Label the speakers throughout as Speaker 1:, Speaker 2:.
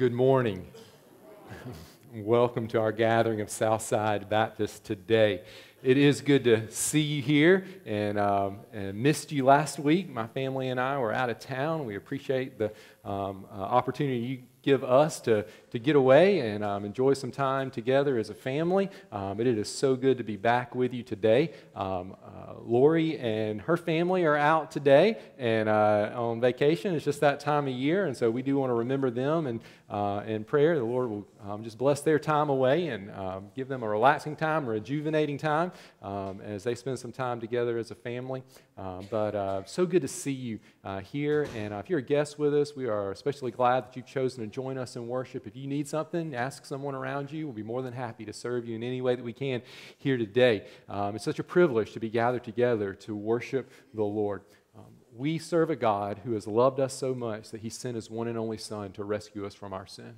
Speaker 1: Good morning. Welcome to our gathering of Southside Baptist today. It is good to see you here and, um, and missed you last week. My family and I were out of town. We appreciate the um, uh, opportunity you give us to, to get away and um, enjoy some time together as a family. Um, but it is so good to be back with you today. Um, uh, Lori and her family are out today and uh, on vacation. It's just that time of year, and so we do want to remember them and uh, in prayer. The Lord will um, just bless their time away and um, give them a relaxing time, a rejuvenating time um, as they spend some time together as a family. Uh, but uh, so good to see you uh, here. And if you're a guest with us, we are especially glad that you've chosen to join us in worship. If you need something, ask someone around you. We'll be more than happy to serve you in any way that we can here today. Um, it's such a privilege to be gathered together to worship the Lord. Um, we serve a God who has loved us so much that he sent his one and only Son to rescue us from our sin.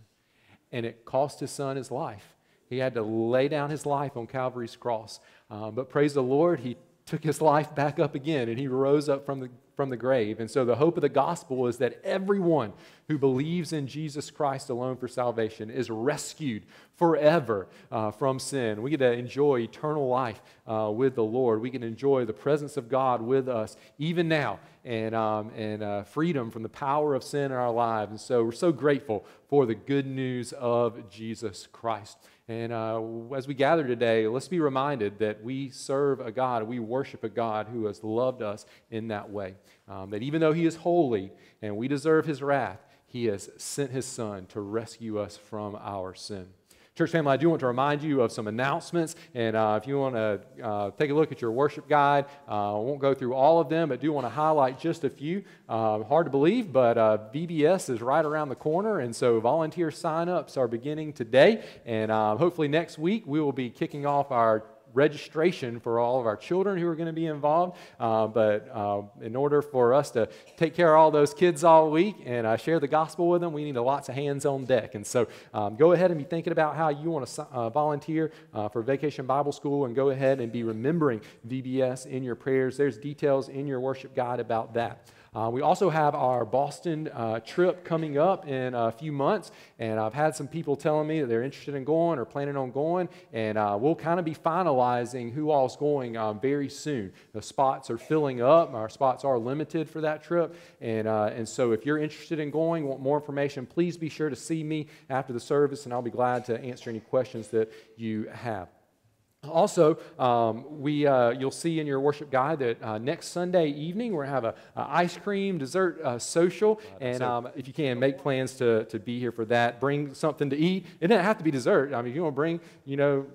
Speaker 1: And it cost his Son his life. He had to lay down his life on Calvary's cross. Um, but praise the Lord, he took his life back up again and he rose up from the, from the grave. And so the hope of the gospel is that everyone who believes in Jesus Christ alone for salvation is rescued forever uh, from sin. We get to enjoy eternal life uh, with the Lord. We can enjoy the presence of God with us even now and, um, and uh, freedom from the power of sin in our lives. And so we're so grateful for the good news of Jesus Christ. And uh, as we gather today, let's be reminded that we serve a God, we worship a God who has loved us in that way. Um, that even though He is holy and we deserve His wrath, He has sent His Son to rescue us from our sin. Church family, I do want to remind you of some announcements. And uh, if you want to uh, take a look at your worship guide, uh, I won't go through all of them, but do want to highlight just a few. Uh, hard to believe, but uh, VBS is right around the corner. And so volunteer sign-ups are beginning today. And hopefully next week we will be kicking off our registration for all of our children who are going to be involved. Uh, but uh, in order for us to take care of all those kids all week and uh, share the gospel with them, we need lots of hands on deck. And so um, go ahead and be thinking about how you want to uh, volunteer uh, for Vacation Bible School and go ahead and be remembering VBS in your prayers. There's details in your worship guide about that. Uh, we also have our Boston uh, trip coming up in a few months, and I've had some people telling me that they're interested in going or planning on going, and uh, we'll kind of be finalizing who all's going um, very soon. The spots are filling up, our spots are limited for that trip, and, uh, and so if you're interested in going, want more information, please be sure to see me after the service, and I'll be glad to answer any questions that you have. Also, um, we, uh, you'll see in your worship guide that uh, next Sunday evening we're going to have a, a, ice cream dessert uh, social. And um, if you can, make plans to, to be here for that. Bring something to eat. It doesn't have to be dessert. I mean, if you want to bring, you know,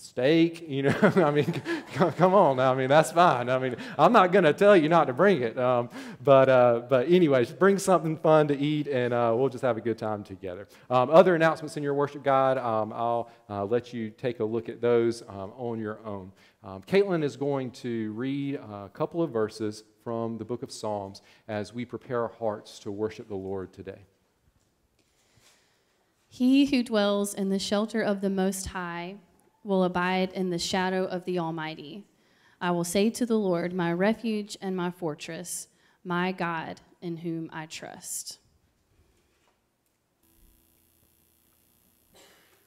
Speaker 1: steak, you know, I mean, come on I mean, that's fine. I mean, I'm not going to tell you not to bring it. Um, but, uh, but anyways, bring something fun to eat and uh, we'll just have a good time together. Um, other announcements in your worship guide, um, I'll uh, let you take a look at those um, on your own. Um, Caitlin is going to read a couple of verses from the book of Psalms as we prepare our hearts to worship the Lord today.
Speaker 2: He who dwells in the shelter of the Most High will abide in the shadow of the Almighty. I will say to the Lord, my refuge and my fortress, my God in whom I trust.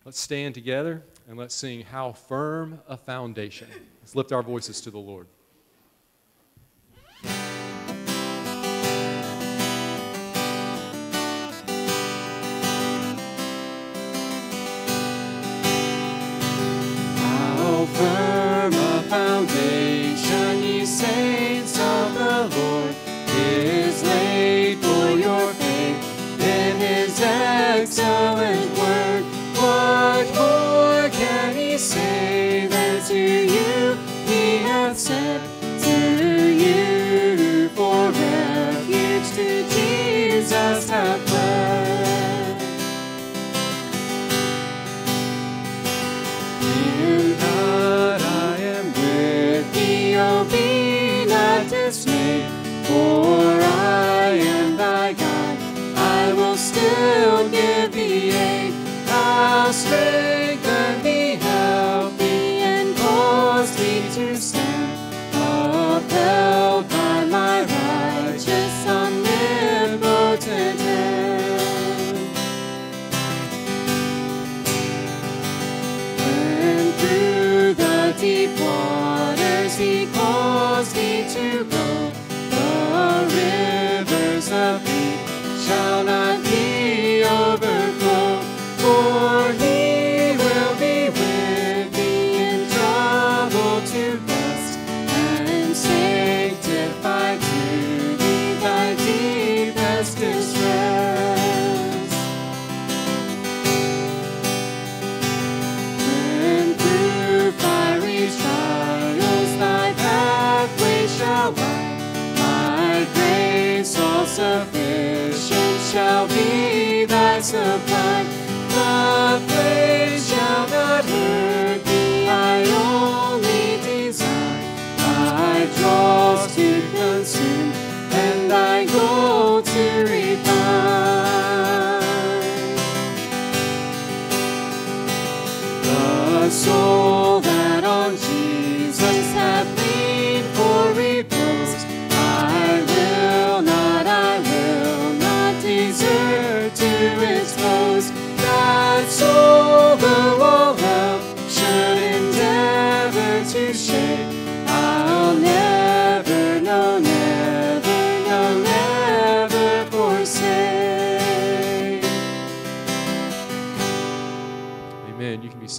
Speaker 1: Let's stand together and let's sing How Firm a Foundation. Let's lift our voices to the Lord.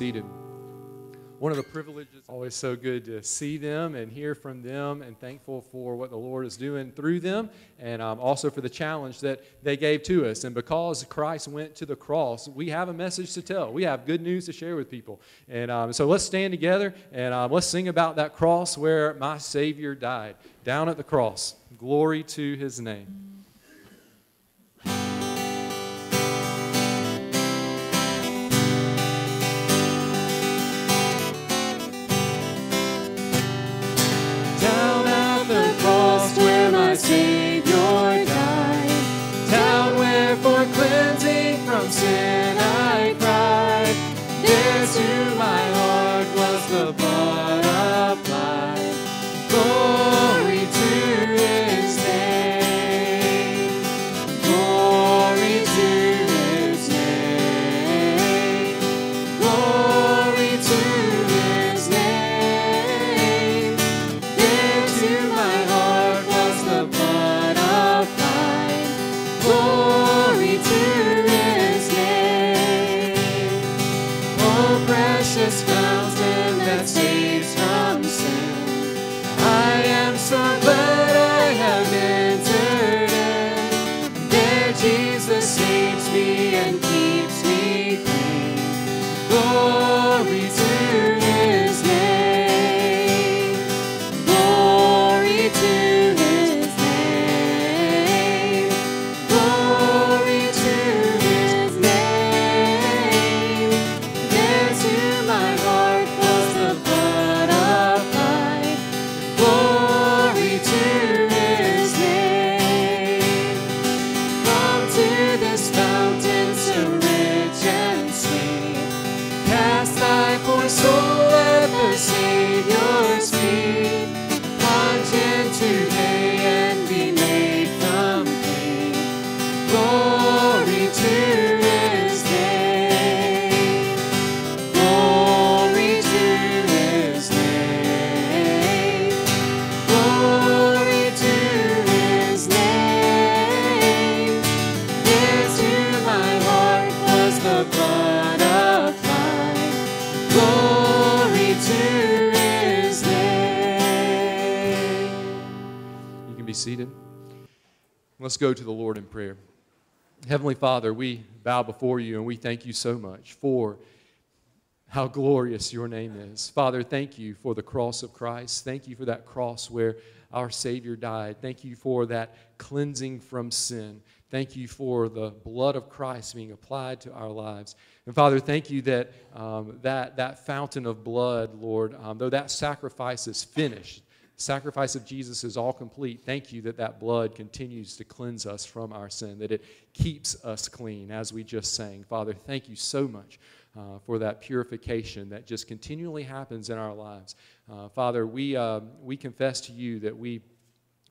Speaker 1: Seated. One of the privileges, always so good to see them and hear from them, and thankful for what the Lord is doing through them, and um, also for the challenge that they gave to us. And because Christ went to the cross, we have a message to tell. We have good news to share with people. And um, so let's stand together and um, let's sing about that cross where my Savior died, down at the cross. Glory to his name.
Speaker 3: Savior died. Down where for cleansing from sin
Speaker 1: go to the Lord in prayer. Heavenly Father, we bow before you and we thank you so much for how glorious your name is. Father, thank you for the cross of Christ. Thank you for that cross where our Savior died. Thank you for that cleansing from sin. Thank you for the blood of Christ being applied to our lives. And Father, thank you that um, that, that fountain of blood, Lord, um, though that sacrifice is finished, sacrifice of Jesus is all complete. Thank you that that blood continues to cleanse us from our sin, that it keeps us clean, as we just sang. Father, thank you so much uh, for that purification that just continually happens in our lives. Uh, Father, we, uh, we confess to you that we,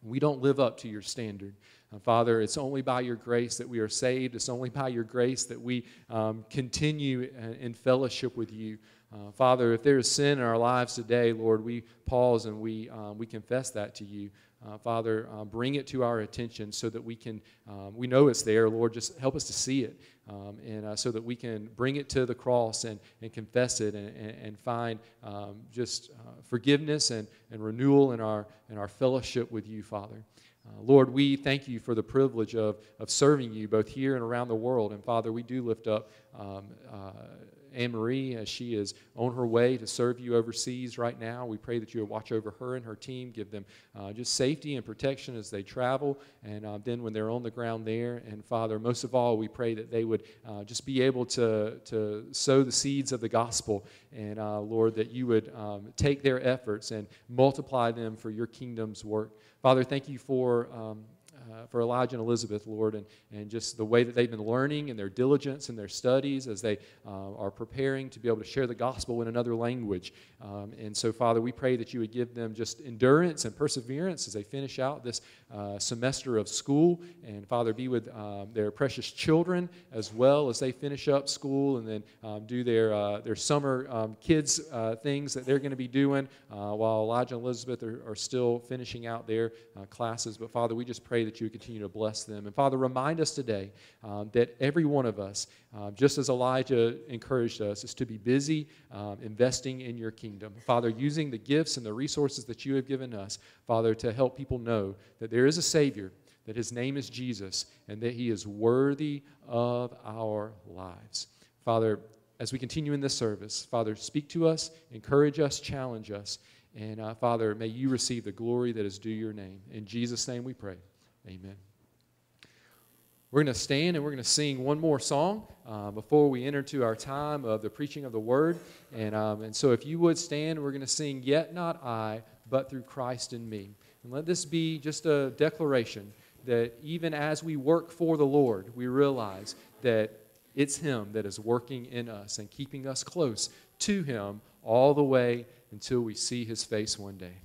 Speaker 1: we don't live up to your standard. Uh, Father, it's only by your grace that we are saved. It's only by your grace that we um, continue in- in fellowship with you. Uh, Father, if there is sin in our lives today, Lord, we pause and we, um, we confess that to you. uh, Father, uh, bring it to our attention so that we can, um, we know it's there, Lord, just help us to see it. Um, and uh, so that we can bring it to the cross and, and confess it and, and, and find um, just uh, forgiveness and, and renewal in our, in our fellowship with you, Father. Uh, Lord, we thank you for the privilege of, of serving you both here and around the world. And Father, we do lift up um, uh, Anne Marie as she is on her way to serve you overseas right now. We pray that you would watch over her and her team, give them uh, just safety and protection as they travel, and uh, then when they're on the ground there. And Father, most of all, we pray that they would uh, just be able to, to sow the seeds of the gospel, and uh, Lord, that you would um, take their efforts and multiply them for your kingdom's work. Father, thank you for. Um, uh, for Elijah and Elizabeth, Lord, and, and just the way that they've been learning and their diligence in their studies as they uh, are preparing to be able to share the gospel in another language. Um, and so, Father, we pray that you would give them just endurance and perseverance as they finish out this uh, semester of school. And, Father, be with um, their precious children as well as they finish up school and then um, do their, uh, their summer um, kids uh, things that they're going to be doing uh, while Elijah and Elizabeth are, are still finishing out their classes. But, Father, we just pray that you continue to bless them. And Father, remind us today um, that every one of us, um, just as Elijah encouraged us, is to be busy um, investing in your kingdom. Father, using the gifts and the resources that you have given us, Father, to help people know that there is a Savior, that his name is Jesus, and that he is worthy of our lives. Father, as we continue in this service, Father, speak to us, encourage us, challenge us. And uh, Father, may you receive the glory that is due your name. In Jesus' name we pray. Amen. We're going to stand and we're going to sing one more song uh, before we enter to our time of the preaching of the word. And, um, and so, if you would stand, we're going to sing, Yet Not I, but Through Christ in Me. And let this be just a declaration that even as we work for the Lord, we realize that it's Him that is working in us and keeping us close to Him all the way until we see His face one day.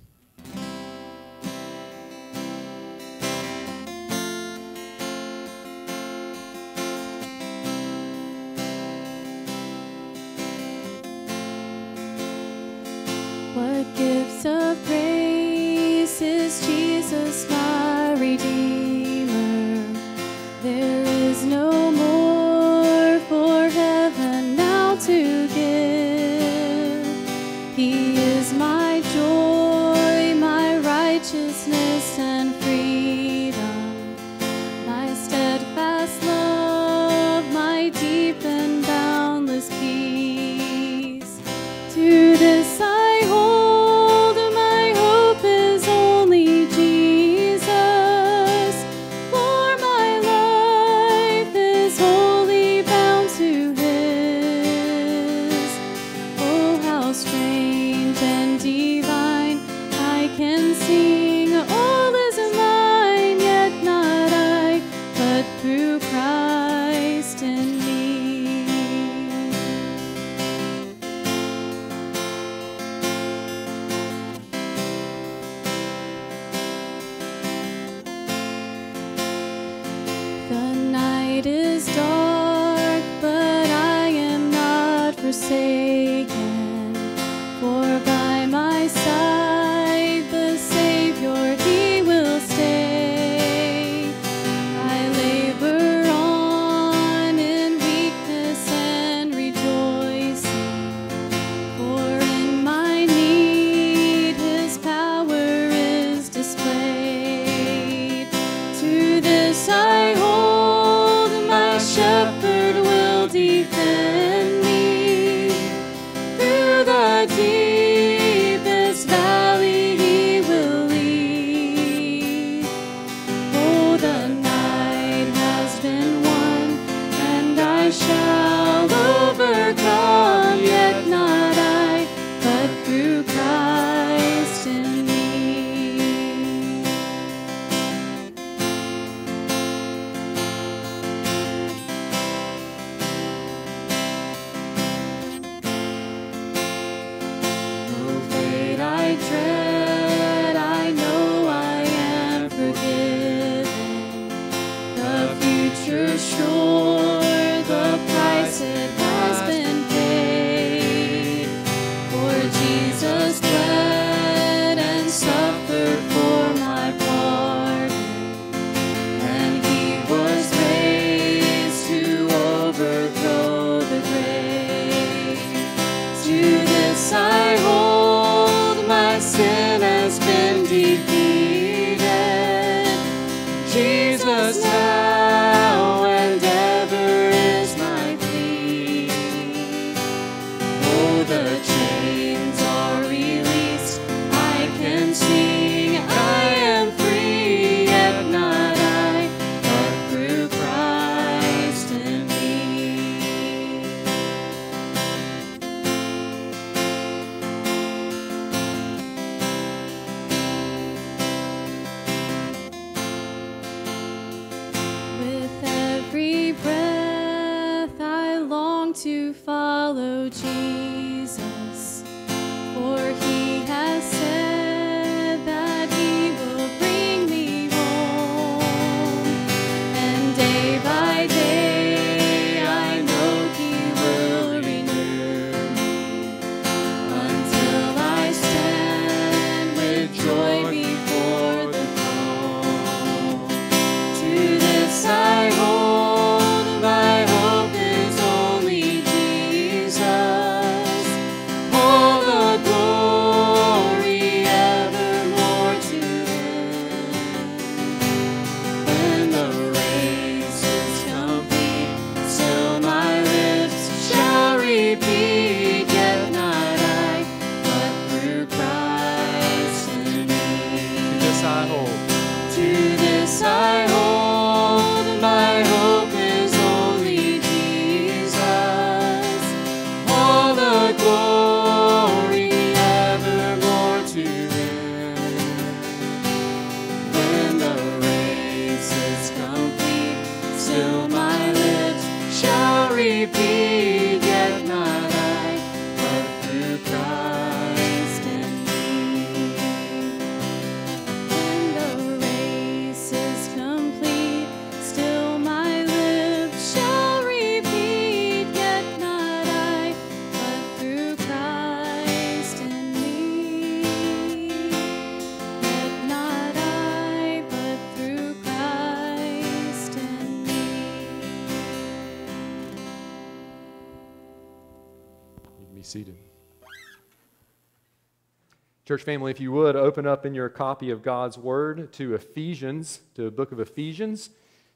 Speaker 1: Church family, if you would, open up in your copy of God's Word to Ephesians, to the book of Ephesians,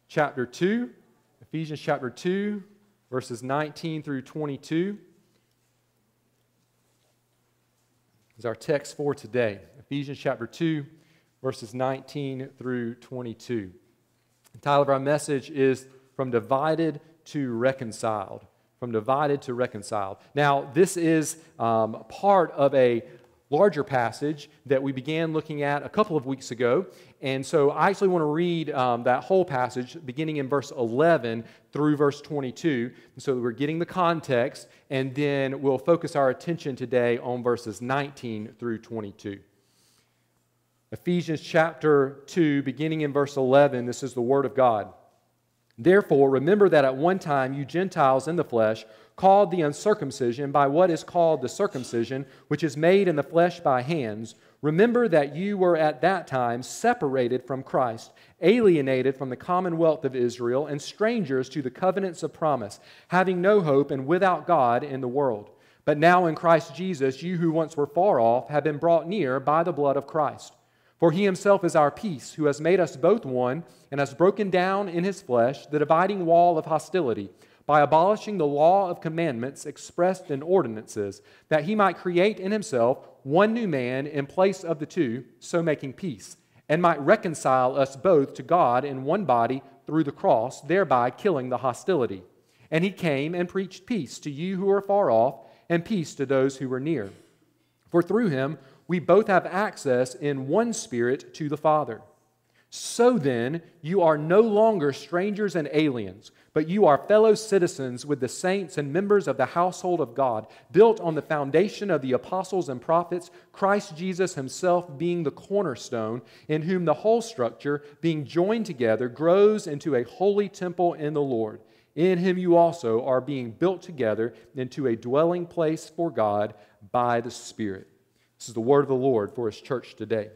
Speaker 1: chapter 2. Ephesians chapter 2, verses 19 through 22 is our text for today. Ephesians chapter 2, verses 19 through 22. The title of our message is From Divided to Reconciled. From Divided to Reconciled. Now, this is um, part of a larger passage that we began looking at a couple of weeks ago. And so I actually want to read um, that whole passage beginning in verse 11 through verse 22. And so we're getting the context, and then we'll focus our attention today on verses 19 through 22. Ephesians chapter 2, beginning in verse 11, this is the Word of God. Therefore, remember that at one time you Gentiles in the flesh, called the uncircumcision by what is called the circumcision, which is made in the flesh by hands, remember that you were at that time separated from Christ, alienated from the commonwealth of Israel, and strangers to the covenants of promise, having no hope and without God in the world. But now in Christ Jesus, you who once were far off have been brought near by the blood of Christ. For he himself is our peace, who has made us both one, and has broken down in his flesh the dividing wall of hostility, by abolishing the law of commandments expressed in ordinances, that he might create in himself one new man in place of the two, so making peace, and might reconcile us both to God in one body through the cross, thereby killing the hostility. And he came and preached peace to you who are far off, and peace to those who were near. For through him we both have access in one spirit to the Father. So then, you are no longer strangers and aliens, but you are fellow citizens with the saints and members of the household of God, built on the foundation of the apostles and prophets, Christ Jesus himself being the cornerstone, in whom the whole structure, being joined together, grows into a holy temple in the Lord. In him you also are being built together into a dwelling place for God by the Spirit. This is the word of the Lord for his church today.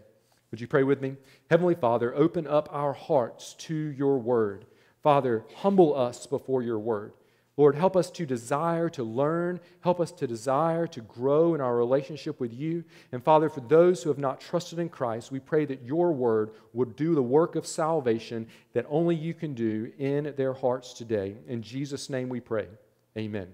Speaker 1: Would you pray with me? Heavenly Father, open up our hearts to your word. Father, humble us before your word. Lord, help us to desire to learn. Help us to desire to grow in our relationship with you. And Father, for those who have not trusted in Christ, we pray that your word would do the work of salvation that only you can do in their hearts today. In Jesus' name we pray. Amen.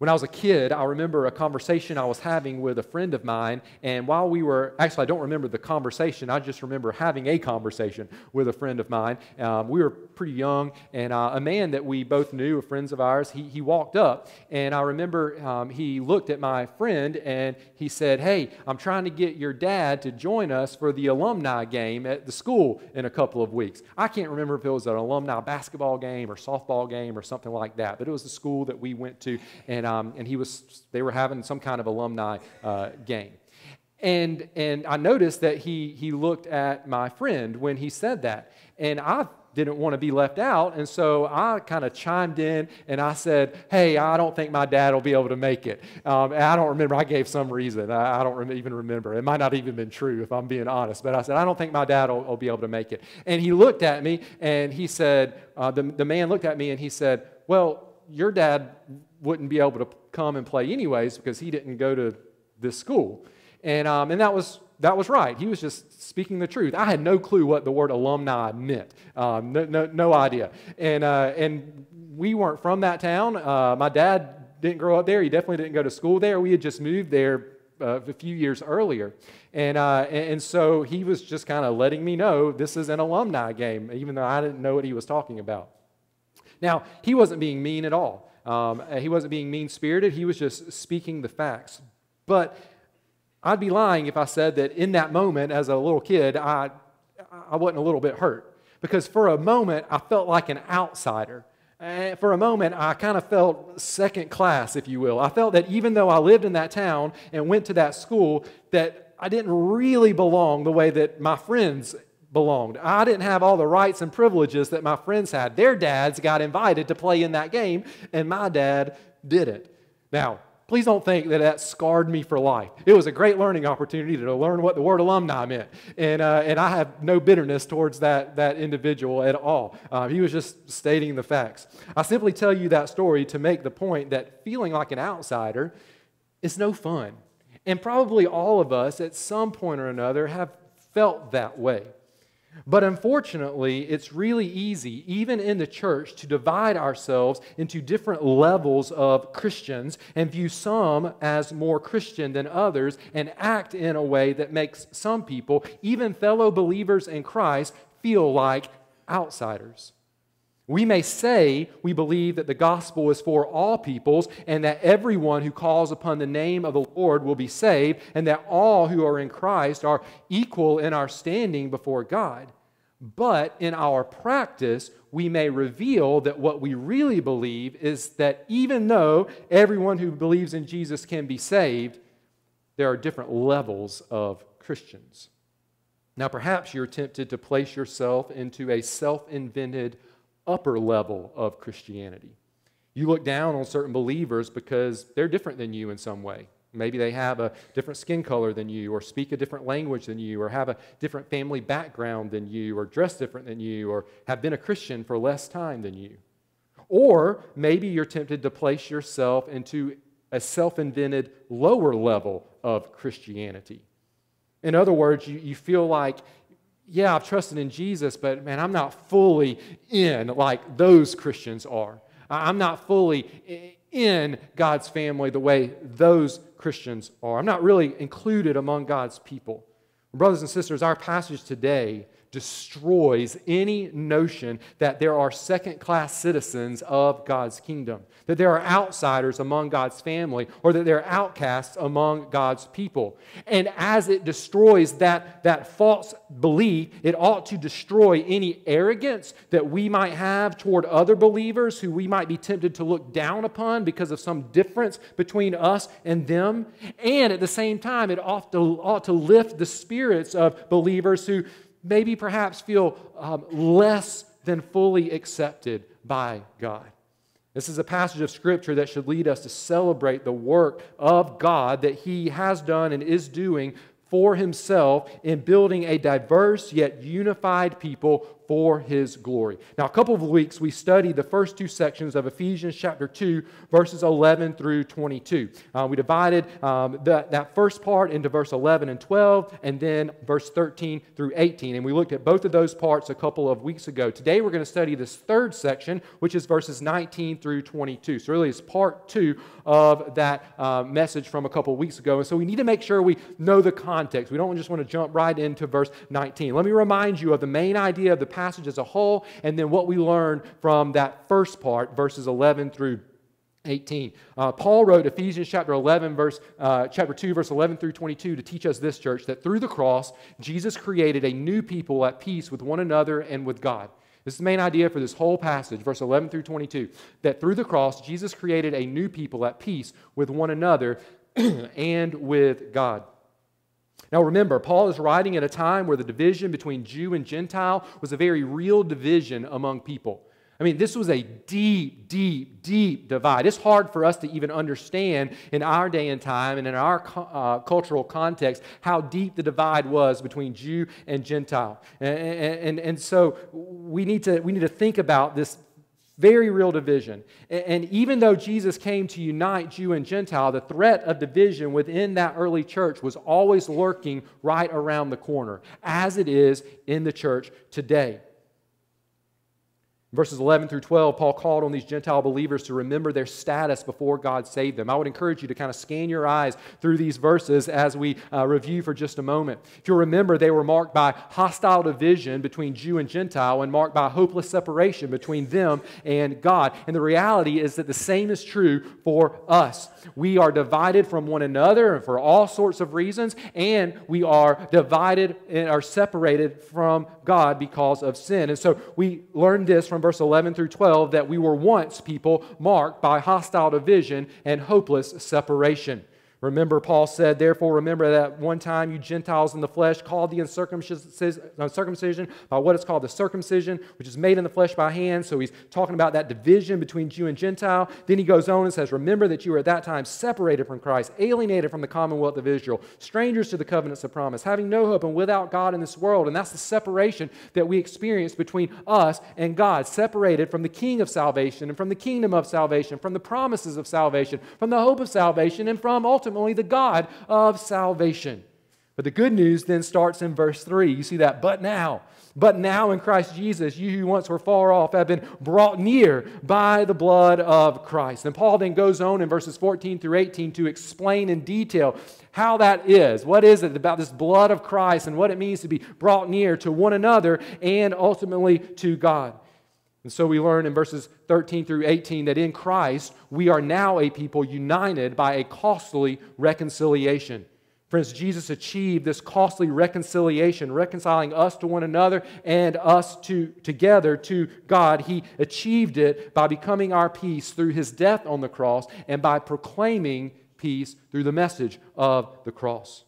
Speaker 1: When I was a kid, I remember a conversation I was having with a friend of mine. And while we were, actually, I don't remember the conversation, I just remember having a conversation with a friend of mine. Um, we were pretty young, and uh, a man that we both knew, friends of ours, he, he walked up. And I remember um, he looked at my friend and he said, Hey, I'm trying to get your dad to join us for the alumni game at the school in a couple of weeks. I can't remember if it was an alumni basketball game or softball game or something like that, but it was the school that we went to. And um, and he was, they were having some kind of alumni uh, game. And, and I noticed that he, he looked at my friend when he said that. And I didn't want to be left out. And so I kind of chimed in and I said, Hey, I don't think my dad will be able to make it. Um, I don't remember. I gave some reason. I, I don't even remember. It might not even been true if I'm being honest. But I said, I don't think my dad will, will be able to make it. And he looked at me and he said, uh, the, the man looked at me and he said, Well, your dad wouldn't be able to come and play anyways because he didn't go to this school. And, um, and that, was, that was right. He was just speaking the truth. I had no clue what the word alumni meant, um, no, no, no, idea. And, uh, and we weren't from that town. Uh, my dad didn't grow up there. He definitely didn't go to school there. We had just moved there uh, a few years earlier. And, uh, and so he was just kind of letting me know this is an alumni game, even though I didn't know what he was talking about. Now, he wasn't being mean at all. Um, he wasn't being mean spirited, he was just speaking the facts. But I'd be lying if I said that in that moment, as a little kid, I, I wasn't a little bit hurt. Because for a moment, I felt like an outsider. And for a moment, I kind of felt second class, if you will. I felt that even though I lived in that town and went to that school, that I didn't really belong the way that my friends belonged. I didn't have all the rights and privileges that my friends had. Their dads got invited to play in that game, and my dad didn't. Now, please don't think that that scarred me for life. It was a great learning opportunity to learn what the word alumni meant. And, uh, and I have no bitterness towards that, that individual at all. Uh, he was just stating the facts. I simply tell you that story to make the point that feeling like an outsider is no fun. And probably all of us at some point or another have felt that way. But unfortunately, it's really easy, even in the church, to divide ourselves into different levels of Christians and view some as more Christian than others and act in a way that makes some people, even fellow believers in Christ, feel like outsiders. We may say we believe that the gospel is for all peoples and that everyone who calls upon the name of the Lord will be saved and that all who are in Christ are equal in our standing before God. But in our practice, we may reveal that what we really believe is that even though everyone who believes in Jesus can be saved, there are different levels of Christians. Now, perhaps you're tempted to place yourself into a self invented upper level of Christianity. You look down on certain believers because they're different than you in some way. Maybe they have a different skin color than you, or speak a different language than you, or have a different family background than you, or dress different than you, or have been a Christian for less time than you. Or maybe you're tempted to place yourself into a self invented lower level of Christianity. In other words, you, you feel like yeah, I've trusted in Jesus, but man, I'm not fully in like those Christians are. I'm not fully in God's family the way those Christians are. I'm not really included among God's people. Brothers and sisters, our passage today destroys any notion that there are second class citizens of God's kingdom, that there are outsiders among God's family, or that there are outcasts among God's people. And as it destroys that, that false belief, it ought to destroy any arrogance that we might have toward other believers who we might be tempted to look down upon because of some difference between us and them. And at the same time, it ought to, ought to lift the spirits of believers who maybe perhaps feel um, less than fully accepted by God. This is a passage of Scripture that should lead us to celebrate the work of God that He has done and is doing for Himself in building a diverse yet unified people for his glory. Now, a couple of weeks we studied the first two sections of Ephesians chapter 2, verses 11 through 22. Uh, we divided um, that, that first part into verse 11 and 12, and then verse 13 through 18. And we looked at both of those parts a couple of weeks ago. Today we're going to study this third section, which is verses 19 through 22. So, really, it's part two of that uh, message from a couple of weeks ago. And so, we need to make sure we know the context. We don't just want to jump right into verse 19. Let me remind you of the main idea of the passage as a whole, and then what we learned from that first part, verses 11 through 18. Uh, Paul wrote Ephesians chapter 11, verse, uh, chapter 2, verse 11 through 22 to teach us this, church, that through the cross, Jesus created a new people at peace with one another and with God. This is the main idea for this whole passage, verse 11 through 22, that through the cross, Jesus created a new people at peace with one another and with God. Now remember, Paul is writing at a time where the division between Jew and Gentile was a very real division among people. I mean, this was a deep, deep, deep divide. It's hard for us to even understand in our day and time and in our uh, cultural context how deep the divide was between Jew and Gentile. And, and, and so we need, to, we need to think about this very real division. And even though Jesus came to unite Jew and Gentile, the threat of division within that early church was always lurking right around the corner, as it is in the church today. Verses 11 through 12, Paul called on these Gentile believers to remember their status before God saved them. I would encourage you to kind of scan your eyes through these verses as we uh, review for just a moment. If you'll remember, they were marked by hostile division between Jew and Gentile and marked by hopeless separation between them and God. And the reality is that the same is true for us. We are divided from one another and for all sorts of reasons, and we are divided and are separated from God because of sin. And so we learned this from verse 11 through 12 that we were once people marked by hostile division and hopeless separation. Remember, Paul said, Therefore, remember that one time you Gentiles in the flesh called the uncircumcision by what is called the circumcision, which is made in the flesh by hand. So he's talking about that division between Jew and Gentile. Then he goes on and says, Remember that you were at that time separated from Christ, alienated from the commonwealth of Israel, strangers to the covenants of promise, having no hope and without God in this world. And that's the separation that we experience between us and God, separated from the King of salvation and from the kingdom of salvation, from the promises of salvation, from the hope of salvation, and from ultimately ultimately the God of salvation. But the good news then starts in verse 3. You see that, but now. But now in Christ Jesus, you who once were far off have been brought near by the blood of Christ. And Paul then goes on in verses 14 through 18 to explain in detail how that is. What is it about this blood of Christ and what it means to be brought near to one another and ultimately to God. And so we learn in verses 13 through 18 that in Christ we are now a people united by a costly reconciliation. Friends, Jesus achieved this costly reconciliation, reconciling us to one another and us to, together to God. He achieved it by becoming our peace through his death on the cross and by proclaiming peace through the message of the cross.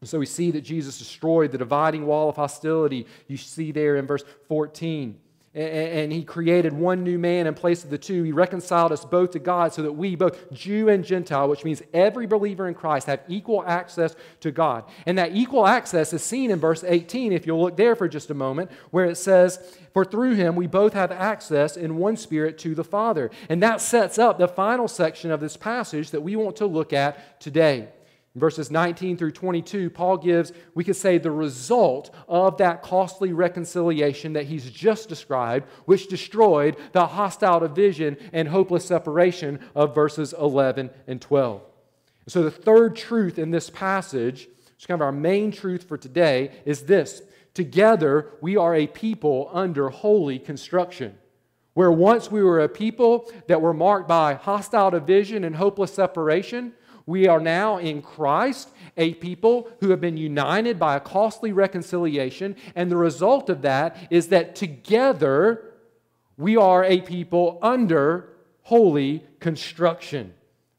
Speaker 1: And so we see that Jesus destroyed the dividing wall of hostility. You see there in verse 14 and he created one new man in place of the two. He reconciled us both to God so that we, both Jew and Gentile, which means every believer in Christ, have equal access to God. And that equal access is seen in verse 18, if you'll look there for just a moment, where it says, For through him we both have access in one spirit to the Father. And that sets up the final section of this passage that we want to look at today. Verses 19 through 22, Paul gives, we could say, the result of that costly reconciliation that he's just described, which destroyed the hostile division and hopeless separation of verses 11 and 12. So, the third truth in this passage, which is kind of our main truth for today, is this Together, we are a people under holy construction. Where once we were a people that were marked by hostile division and hopeless separation, we are now in Christ a people who have been united by a costly reconciliation, and the result of that is that together we are a people under holy construction.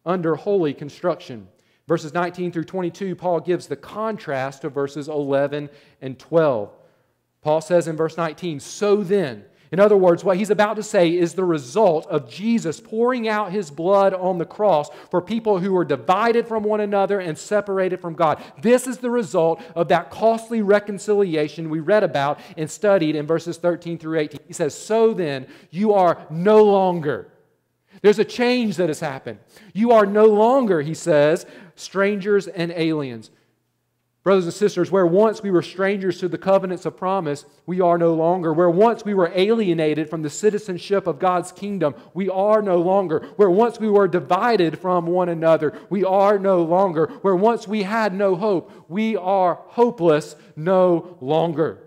Speaker 1: Under holy construction. Verses 19 through 22, Paul gives the contrast to verses 11 and 12. Paul says in verse 19, So then, In other words, what he's about to say is the result of Jesus pouring out his blood on the cross for people who were divided from one another and separated from God. This is the result of that costly reconciliation we read about and studied in verses 13 through 18. He says, So then, you are no longer. There's a change that has happened. You are no longer, he says, strangers and aliens. Brothers and sisters, where once we were strangers to the covenants of promise, we are no longer. Where once we were alienated from the citizenship of God's kingdom, we are no longer. Where once we were divided from one another, we are no longer. Where once we had no hope, we are hopeless no longer.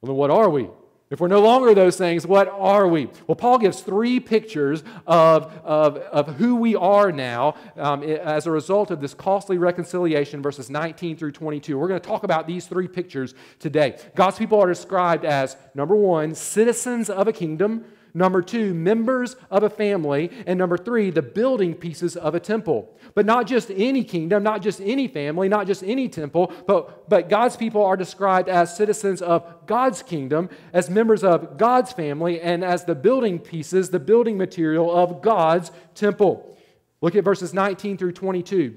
Speaker 1: Well, then what are we? If we're no longer those things, what are we? Well, Paul gives three pictures of, of, of who we are now um, as a result of this costly reconciliation, verses 19 through 22. We're going to talk about these three pictures today. God's people are described as, number one, citizens of a kingdom. Number two, members of a family. And number three, the building pieces of a temple. But not just any kingdom, not just any family, not just any temple, but, but God's people are described as citizens of God's kingdom, as members of God's family, and as the building pieces, the building material of God's temple. Look at verses 19 through 22.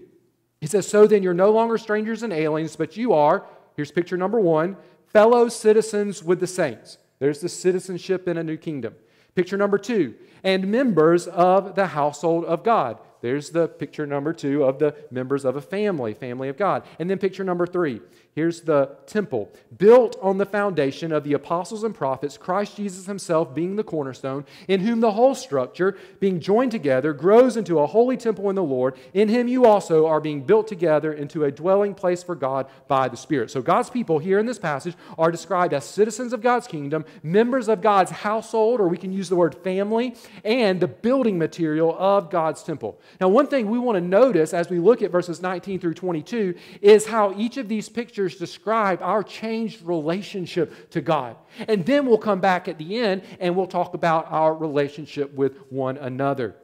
Speaker 1: He says, So then you're no longer strangers and aliens, but you are, here's picture number one, fellow citizens with the saints. There's the citizenship in a new kingdom. Picture number two, and members of the household of God. There's the picture number two of the members of a family, family of God. And then picture number three. Here's the temple, built on the foundation of the apostles and prophets, Christ Jesus himself being the cornerstone, in whom the whole structure, being joined together, grows into a holy temple in the Lord. In him you also are being built together into a dwelling place for God by the Spirit. So God's people here in this passage are described as citizens of God's kingdom, members of God's household, or we can use the word family, and the building material of God's temple. Now, one thing we want to notice as we look at verses 19 through 22 is how each of these pictures describe our changed relationship to God. And then we'll come back at the end and we'll talk about our relationship with one another.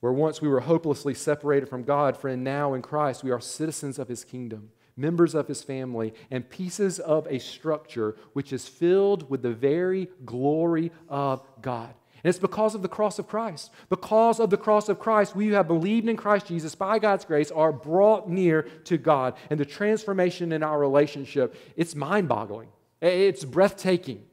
Speaker 1: Where once we were hopelessly separated from God, friend, now in Christ we are citizens of his kingdom members of his family, and pieces of a structure which is filled with the very glory of God. And it's because of the cross of Christ. Because of the cross of Christ, we who have believed in Christ Jesus by God's grace are brought near to God. And the transformation in our relationship, it's mind boggling, it's breathtaking.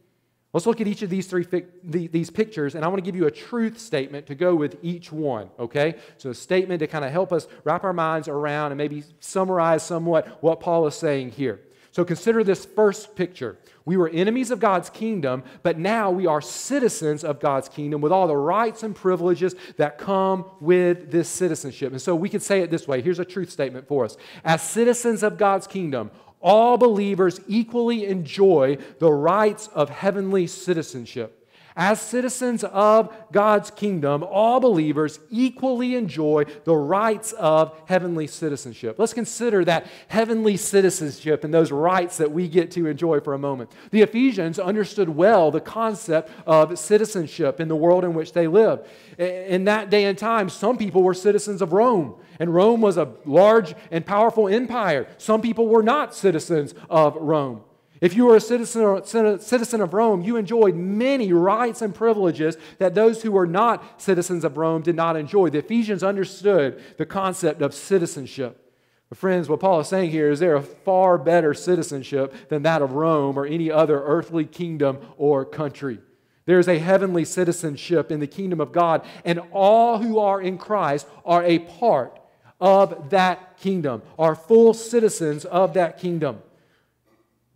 Speaker 1: Let's look at each of these three these pictures, and I want to give you a truth statement to go with each one, okay? So, a statement to kind of help us wrap our minds around and maybe summarize somewhat what Paul is saying here. So, consider this first picture. We were enemies of God's kingdom, but now we are citizens of God's kingdom with all the rights and privileges that come with this citizenship. And so we could say it this way here's a truth statement for us. As citizens of God's kingdom, all believers equally enjoy the rights of heavenly citizenship. As citizens of God's kingdom, all believers equally enjoy the rights of heavenly citizenship. Let's consider that heavenly citizenship and those rights that we get to enjoy for a moment. The Ephesians understood well the concept of citizenship in the world in which they live. In that day and time, some people were citizens of Rome, and Rome was a large and powerful empire. Some people were not citizens of Rome. If you were a citizen, citizen of Rome, you enjoyed many rights and privileges that those who were not citizens of Rome did not enjoy. The Ephesians understood the concept of citizenship. But friends, what Paul is saying here is there a far better citizenship than that of Rome or any other earthly kingdom or country. There is a heavenly citizenship in the kingdom of God, and all who are in Christ are a part of that kingdom, are full citizens of that kingdom.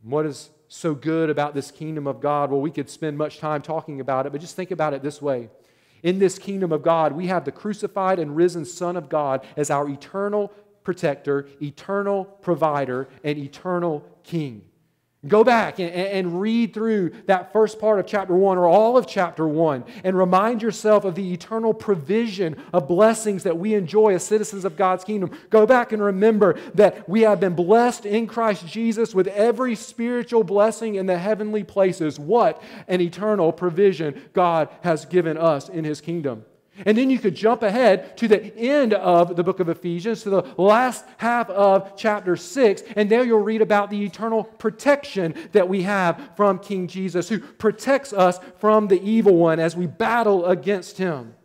Speaker 1: What is so good about this kingdom of God? Well, we could spend much time talking about it, but just think about it this way. In this kingdom of God, we have the crucified and risen Son of God as our eternal protector, eternal provider, and eternal king. Go back and, and, read through that first part of chapter 1 or all of chapter 1 and remind yourself of the eternal provision of blessings that we enjoy as citizens of God's kingdom. Go back and remember that we have been blessed in Christ Jesus with every spiritual blessing in the heavenly places. What an eternal provision God has given us in his kingdom. And then you could jump ahead to the end of the book of Ephesians, to the last half of chapter 6, and there you'll read about the eternal protection that we have from King Jesus, who protects us from the evil one as we battle against him.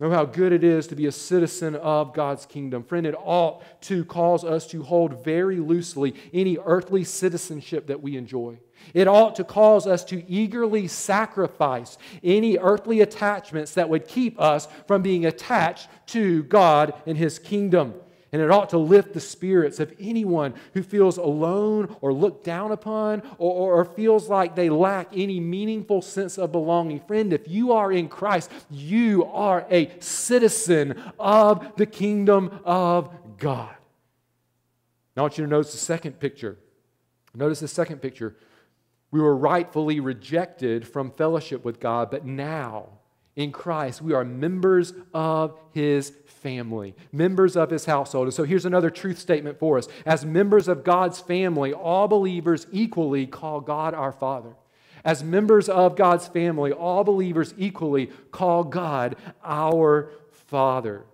Speaker 1: Know how good it is to be a citizen of God's kingdom. Friend, it ought to cause us to hold very loosely any earthly citizenship that we enjoy. It ought to cause us to eagerly sacrifice any earthly attachments that would keep us from being attached to God and His kingdom. And it ought to lift the spirits of anyone who feels alone or looked down upon or, or, or, feels like they lack any meaningful sense of belonging. Friend, if you are in Christ, you are a citizen of the kingdom of God. Now I want you to notice the second picture. Notice the second picture. We were rightfully rejected from fellowship with God, but now in Christ, we are members of his family, members of his household. And so here's another truth statement for us. As members of God's family, all believers equally call God our Father. As members of God's family, all believers equally call God our Father.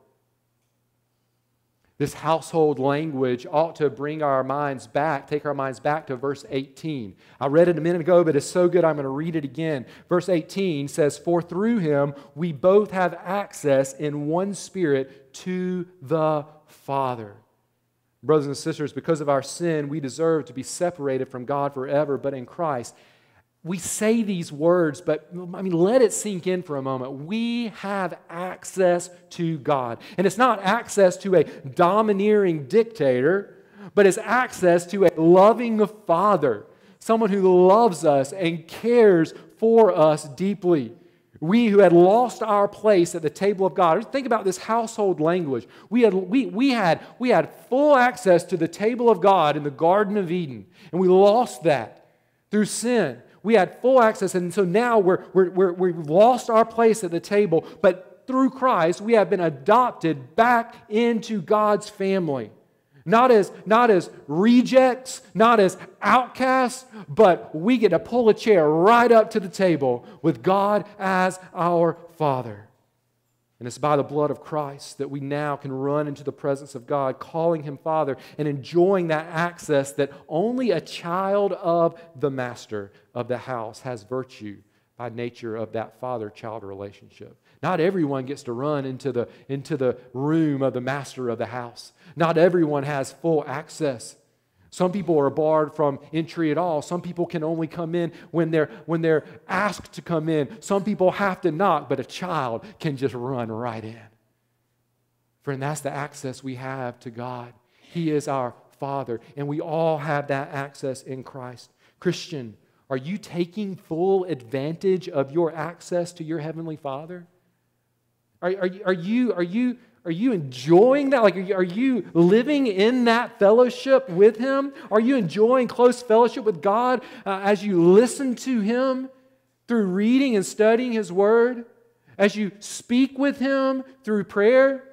Speaker 1: This household language ought to bring our minds back, take our minds back to verse 18. I read it a minute ago, but it's so good I'm going to read it again. Verse 18 says, For through him we both have access in one spirit to the Father. Brothers and sisters, because of our sin, we deserve to be separated from God forever, but in Christ, we say these words, but I mean, let it sink in for a moment. We have access to God. And it's not access to a domineering dictator, but it's access to a loving Father, someone who loves us and cares for us deeply. We who had lost our place at the table of God. Think about this household language. We had, we, we, had, we had full access to the table of God in the Garden of Eden, and we lost that through sin we had full access, and so now we're, we're, we're, we've lost our place at the table, but through Christ, we have been adopted back into God's family. Not as, not as rejects, not as outcasts, but we get to pull a chair right up to the table with God as our Father. And it's by the blood of Christ that we now can run into the presence of God, calling Him Father and enjoying that access that only a child of the master of the house has virtue by nature of that father child relationship. Not everyone gets to run into the, into the room of the master of the house, not everyone has full access. Some people are barred from entry at all. Some people can only come in when they're, when they're asked to come in. Some people have to knock, but a child can just run right in. Friend, that's the access we have to God. He is our Father, and we all have that access in Christ. Christian, are you taking full advantage of your access to your Heavenly Father? Are, are, are, you, are, you, are you enjoying that? Like, are you, are you living in that fellowship with Him? Are you enjoying close fellowship with God uh, as you listen to Him through reading and studying His Word? As you speak with Him through prayer?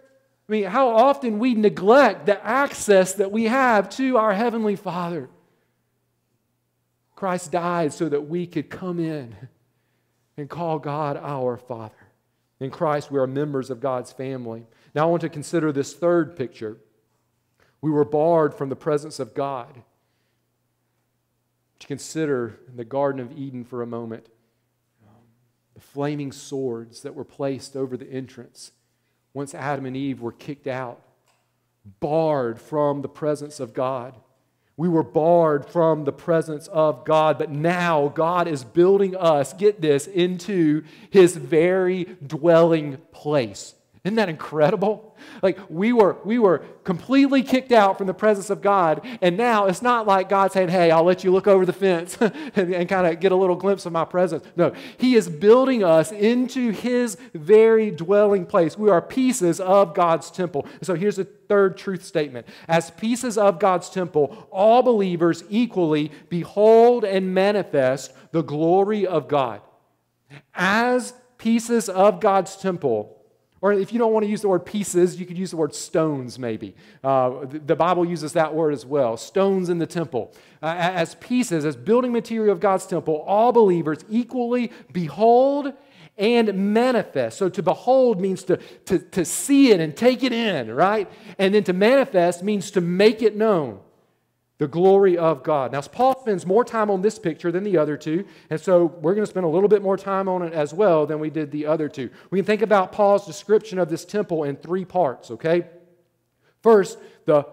Speaker 1: I mean, how often we neglect the access that we have to our Heavenly Father. Christ died so that we could come in and call God our Father. In Christ, we are members of God's family. Now, I want to consider this third picture. We were barred from the presence of God. To consider the Garden of Eden for a moment the flaming swords that were placed over the entrance once Adam and Eve were kicked out, barred from the presence of God. We were barred from the presence of God, but now God is building us, get this, into his very dwelling place. Isn't that incredible? Like we were, we were completely kicked out from the presence of God, and now it's not like God saying, "Hey, I'll let you look over the fence and, and kind of get a little glimpse of my presence." No, He is building us into His very dwelling place. We are pieces of God's temple. So here's a third truth statement: As pieces of God's temple, all believers equally behold and manifest the glory of God. As pieces of God's temple or if you don't want to use the word pieces, you could use the word stones, maybe. Uh, the Bible uses that word as well stones in the temple. Uh, as pieces, as building material of God's temple, all believers equally behold and manifest. So to behold means to, to, to see it and take it in, right? And then to manifest means to make it known the glory of God. Now, Paul spends more time on this picture than the other two, and so we're going to spend a little bit more time on it as well than we did the other two. We can think about Paul's description of this temple in three parts, okay? First, the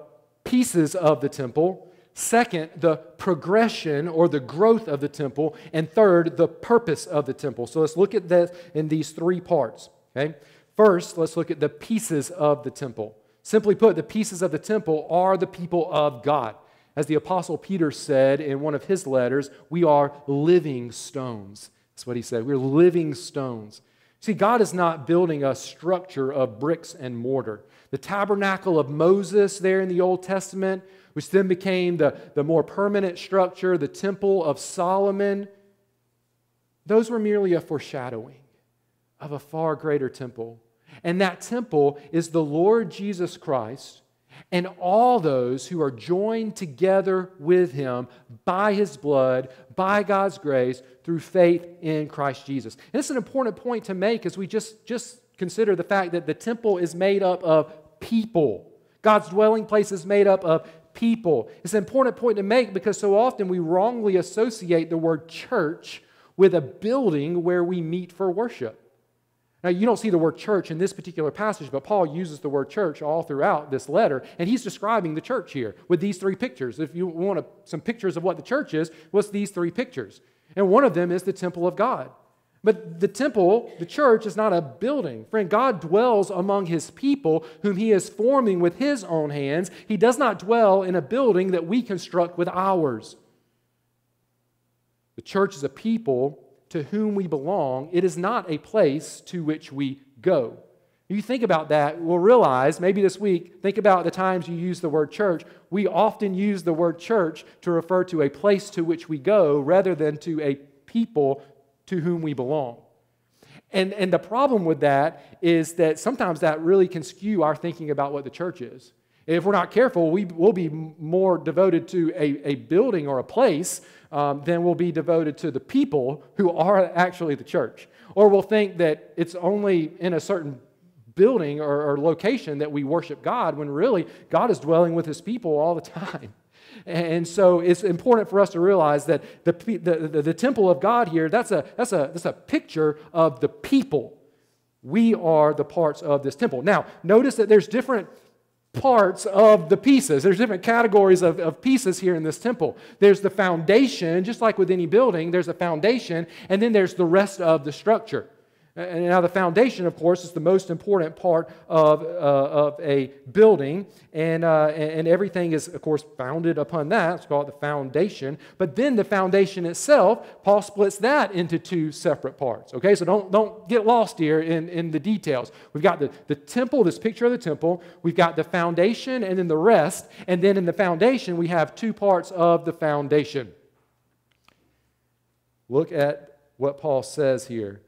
Speaker 1: pieces of the temple. Second, the progression or the growth of the temple. And third, the purpose of the temple. So let's look at that in these three parts, okay? First, let's look at the pieces of the temple. Simply put, the pieces of the temple are the people of God. As the Apostle Peter said in one of his letters, we are living stones. That's what he said. We're living stones. See, God is not building a structure of bricks and mortar. The tabernacle of Moses there in the Old Testament, which then became the, the more permanent structure, the temple of Solomon, those were merely a foreshadowing of a far greater temple. And that temple is the Lord Jesus Christ and all those who are joined together with him by his blood, by God's grace, through faith in Christ Jesus. And it's an important point to make as we just, just consider the fact that the temple is made up of people. God's dwelling place is made up of people. It's an important point to make because so often we wrongly associate the word church with a building where we meet for worship. Now, you don't see the word church in this particular passage, but Paul uses the word church all throughout this letter, and he's describing the church here with these three pictures. If you want a, some pictures of what the church is, what's these three pictures? And one of them is the temple of God. But the temple, the church, is not a building. Friend, God dwells among his people whom he is forming with his own hands. He does not dwell in a building that we construct with ours. The church is a people to whom we belong, it is not a place to which we go. You think about that, we'll realize maybe this week, think about the times you use the word church. We often use the word church to refer to a place to which we go rather than to a people to whom we belong. And, and the problem with that is that sometimes that really can skew our thinking about what the church is. If we're not careful, we will be more devoted to a, a building or a place um, than we'll be devoted to the people who are actually the church. Or we'll think that it's only in a certain building or, or location that we worship God when really God is dwelling with his people all the time. And so it's important for us to realize that the, the, the, the, temple of God here, that's a, that's, a, that's a picture of the people. We are the parts of this temple. Now, notice that there's different parts of the pieces. There's different categories of, of pieces here in this temple. There's the foundation, just like with any building, there's a foundation, and then there's the rest of the structure. And now, the foundation, of course, is the most important part of, uh, of a building, and, uh, and everything is, of course, founded upon that. It's called the foundation. But then the foundation itself, Paul splits that into two separate parts. Okay, so don't, don't get lost here in, in the details. We've got the, the temple, this picture of the temple, we've got the foundation, and then the rest. And then in the foundation, we have two parts of the foundation. Look at what Paul says here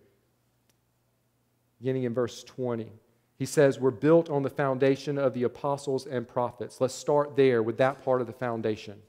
Speaker 1: beginning in verse 20. He says, We're built on the foundation of the apostles and prophets. Let's start there with that part of the foundation.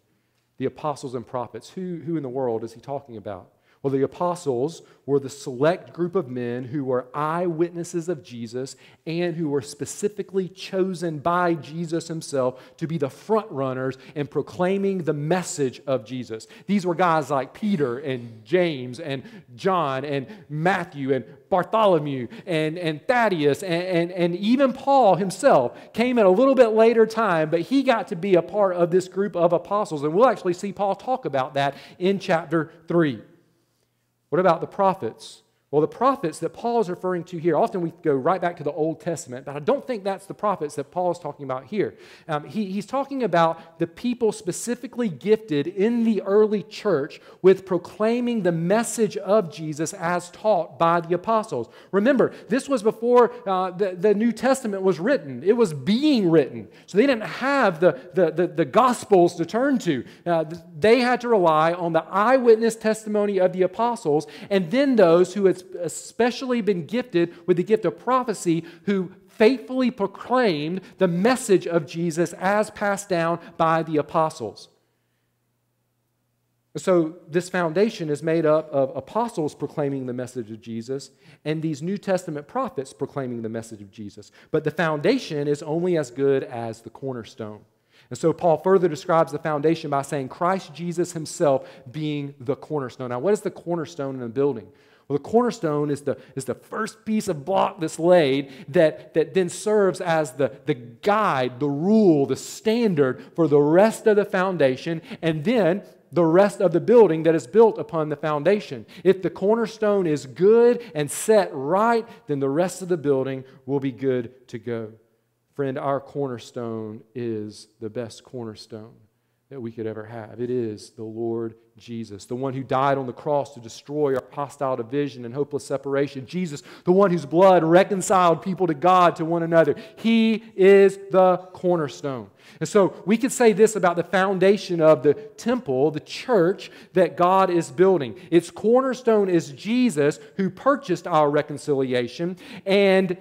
Speaker 1: The apostles and prophets. Who, who in the world is he talking about? Well, the apostles were the select group of men who were eyewitnesses of Jesus and who were specifically chosen by Jesus himself to be the front runners in proclaiming the message of Jesus. These were guys like Peter and James and John and Matthew and Bartholomew and, and Thaddeus and, and, and even Paul himself came at a little bit later time, but he got to be a part of this group of apostles. And we'll actually see Paul talk about that in chapter 3. What about the prophets? Well, the prophets that Paul is referring to here, often we go right back to the Old Testament, but I don't think that's the prophets that Paul is talking about here. Um, he, he's talking about the people specifically gifted in the early church with proclaiming the message of Jesus as taught by the apostles. Remember, this was before uh, the, the New Testament was written, it was being written. So they didn't have the, the, the, the Gospels to turn to. Uh, they had to rely on the eyewitness testimony of the apostles and then those who had especially been gifted with the gift of prophecy who faithfully proclaimed the message of Jesus as passed down by the apostles. So, this foundation is made up of apostles proclaiming the message of Jesus and these New Testament prophets proclaiming the message of Jesus. But the foundation is only as good as the cornerstone. And so, Paul further describes the foundation by saying Christ Jesus himself being the cornerstone. Now, what is the cornerstone in a building? Well, the cornerstone is the, is the first piece of block that's laid that, that then serves as the, the guide, the rule, the standard for the rest of the foundation. And then the rest of the building that is built upon the foundation. If the cornerstone is good and set right, then the rest of the building will be good to go. Friend, our cornerstone is the best cornerstone that we could ever have. It is the Lord Jesus, the one who died on the cross to destroy our hostile division and hopeless separation. Jesus, the one whose blood reconciled people to God, to one another. He is the cornerstone. And so we could say this about the foundation of the temple, the church that God is building. Its cornerstone is Jesus, who purchased our reconciliation, and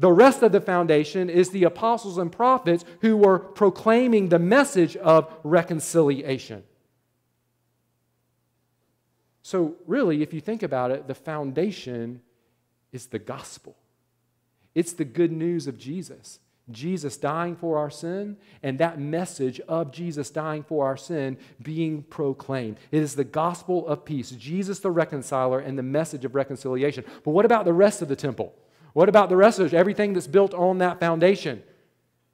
Speaker 1: the rest of the foundation is the apostles and prophets who were proclaiming the message of reconciliation. So, really, if you think about it, the foundation is the gospel. It's the good news of Jesus. Jesus dying for our sin, and that message of Jesus dying for our sin being proclaimed. It is the gospel of peace, Jesus the reconciler, and the message of reconciliation. But what about the rest of the temple? What about the rest of it? Everything that's built on that foundation?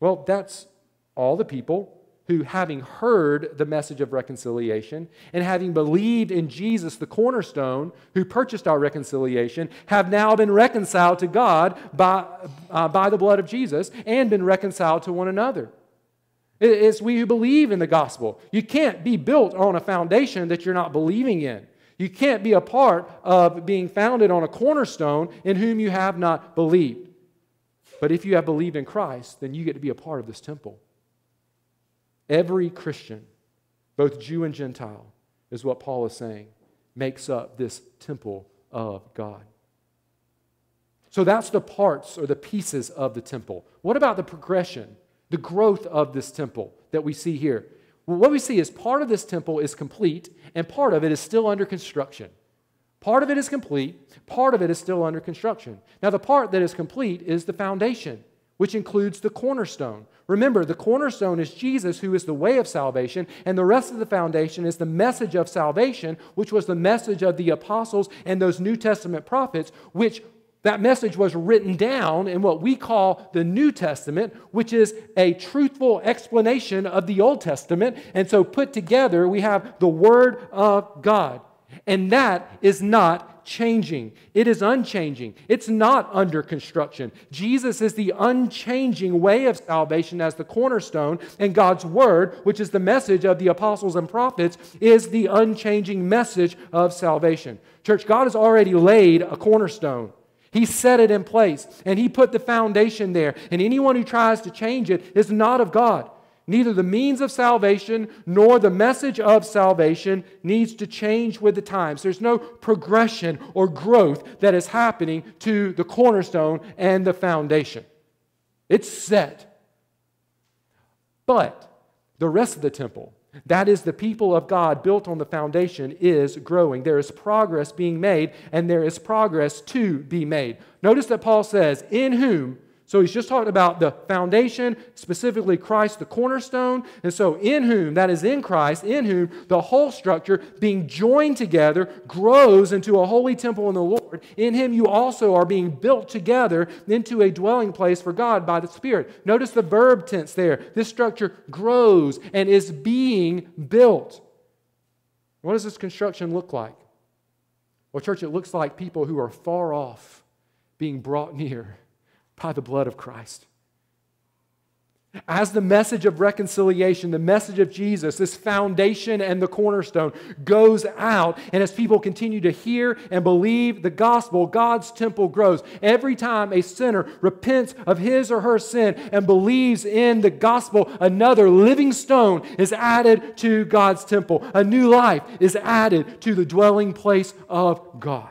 Speaker 1: Well, that's all the people who, having heard the message of reconciliation and having believed in Jesus, the cornerstone, who purchased our reconciliation, have now been reconciled to God by, uh, by the blood of Jesus and been reconciled to one another. It's we who believe in the gospel. You can't be built on a foundation that you're not believing in. You can't be a part of being founded on a cornerstone in whom you have not believed. But if you have believed in Christ, then you get to be a part of this temple. Every Christian, both Jew and Gentile, is what Paul is saying, makes up this temple of God. So that's the parts or the pieces of the temple. What about the progression, the growth of this temple that we see here? What we see is part of this temple is complete and part of it is still under construction. Part of it is complete, part of it is still under construction. Now, the part that is complete is the foundation, which includes the cornerstone. Remember, the cornerstone is Jesus, who is the way of salvation, and the rest of the foundation is the message of salvation, which was the message of the apostles and those New Testament prophets, which that message was written down in what we call the New Testament, which is a truthful explanation of the Old Testament. And so put together, we have the Word of God. And that is not changing. It is unchanging. It's not under construction. Jesus is the unchanging way of salvation as the cornerstone, and God's Word, which is the message of the apostles and prophets, is the unchanging message of salvation. Church, God has already laid a cornerstone. He set it in place and He put the foundation there. And anyone who tries to change it is not of God. Neither the means of salvation nor the message of salvation needs to change with the times. There's no progression or growth that is happening to the cornerstone and the foundation. It's set. But the rest of the temple, that is, the people of God built on the foundation is growing. There is progress being made, and there is progress to be made. Notice that Paul says, In whom so he's just talking about the foundation, specifically Christ, the cornerstone. And so, in whom, that is in Christ, in whom the whole structure, being joined together, grows into a holy temple in the Lord. In him, you also are being built together into a dwelling place for God by the Spirit. Notice the verb tense there. This structure grows and is being built. What does this construction look like? Well, church, it looks like people who are far off being brought near by the blood of Christ. As the message of reconciliation, the message of Jesus, this foundation and the cornerstone goes out, and as people continue to hear and believe the gospel, God's temple grows. Every time a sinner repents of his or her sin and believes in the gospel, another living stone is added to God's temple. A new life is added to the dwelling place of God.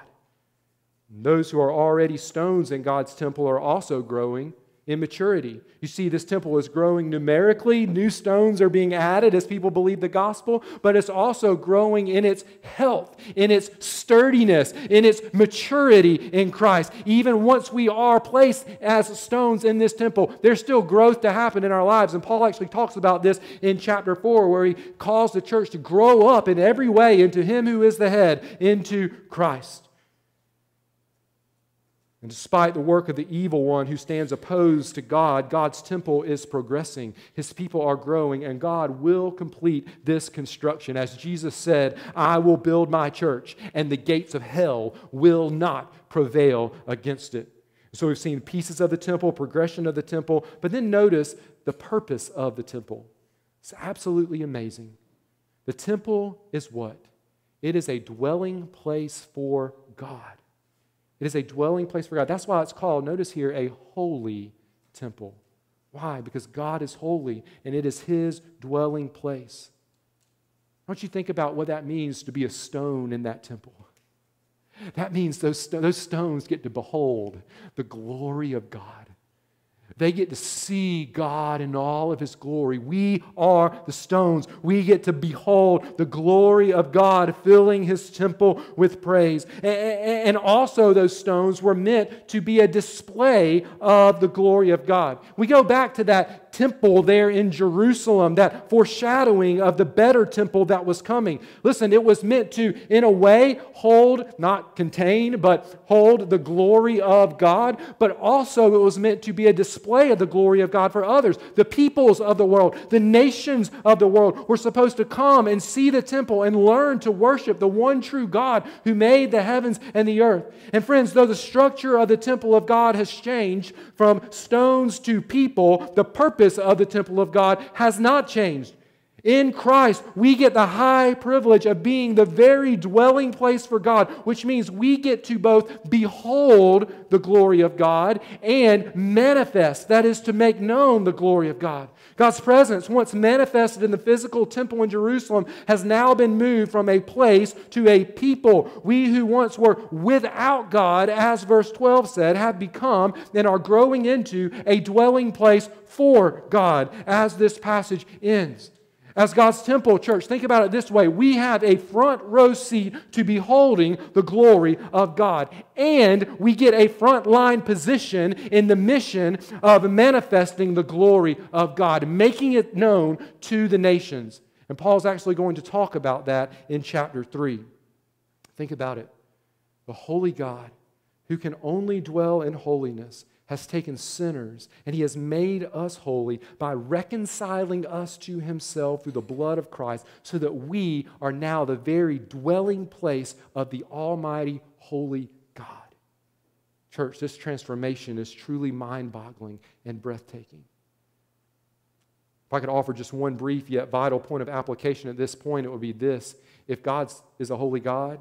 Speaker 1: Those who are already stones in God's temple are also growing in maturity. You see, this temple is growing numerically. New stones are being added as people believe the gospel, but it's also growing in its health, in its sturdiness, in its maturity in Christ. Even once we are placed as stones in this temple, there's still growth to happen in our lives. And Paul actually talks about this in chapter 4, where he calls the church to grow up in every way into Him who is the head, into Christ. And despite the work of the evil one who stands opposed to God, God's temple is progressing. His people are growing, and God will complete this construction. As Jesus said, I will build my church, and the gates of hell will not prevail against it. So we've seen pieces of the temple, progression of the temple, but then notice the purpose of the temple. It's absolutely amazing. The temple is what? It is a dwelling place for God. It is a dwelling place for God. That's why it's called, notice here, a holy temple. Why? Because God is holy and it is His dwelling place. Don't you think about what that means to be a stone in that temple? That means those, those stones get to behold the glory of God. They get to see God in all of His glory. We are the stones. We get to behold the glory of God filling His temple with praise. And also, those stones were meant to be a display of the glory of God. We go back to that temple there in Jerusalem, that foreshadowing of the better temple that was coming. Listen, it was meant to, in a way, hold, not contain, but hold the glory of God, but also it was meant to be a display of the glory of God for others. The peoples of the world, the nations of the world were supposed to come and see the temple and learn to worship the one true God who made the heavens and the earth. And friends, though the structure of the temple of God has changed from stones to people, the purpose purpose of the temple of God has not changed. In Christ, we get the high privilege of being the very dwelling place for God, which means we get to both behold the glory of God and manifest, that is, to make known the glory of God. God's presence, once manifested in the physical temple in Jerusalem, has now been moved from a place to a people. We who once were without God, as verse 12 said, have become and are growing into a dwelling place for God, as this passage ends. As God's temple church, think about it this way we have a front row seat to beholding the glory of God. And we get a front line position in the mission of manifesting the glory of God, making it known to the nations. And Paul's actually going to talk about that in chapter 3. Think about it. The holy God, who can only dwell in holiness, has taken sinners and he has made us holy by reconciling us to himself through the blood of Christ so that we are now the very dwelling place of the almighty holy God. Church, this transformation is truly mind boggling and breathtaking. If I could offer just one brief yet vital point of application at this point, it would be this. If God is a holy God,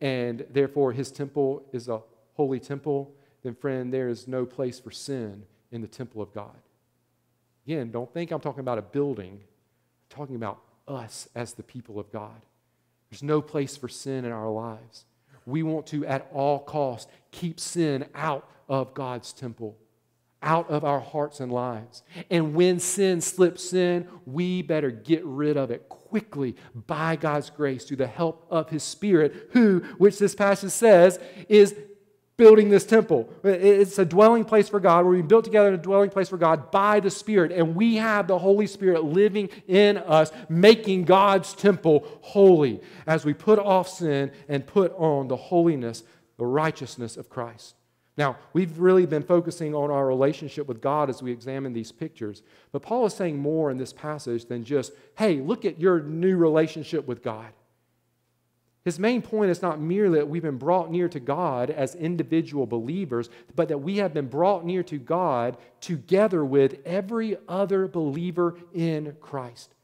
Speaker 1: and therefore his temple is a holy temple, then, friend, there is no place for sin in the temple of God. Again, don't think I'm talking about a building, I'm talking about us as the people of God. There's no place for sin in our lives. We want to, at all costs, keep sin out of God's temple, out of our hearts and lives. And when sin slips in, we better get rid of it quickly by God's grace through the help of His Spirit, who, which this passage says, is building this temple. It's a dwelling place for God. We're being built together in a dwelling place for God by the Spirit. And we have the Holy Spirit living in us, making God's temple holy as we put off sin and put on the holiness, the righteousness of Christ. Now, we've really been focusing on our relationship with God as we examine these pictures. But Paul is saying more in this passage than just, hey, look at your new relationship with God. His main point is not merely that we've been brought near to God as individual believers, but that we have been brought near to God together with every other believer in Christ.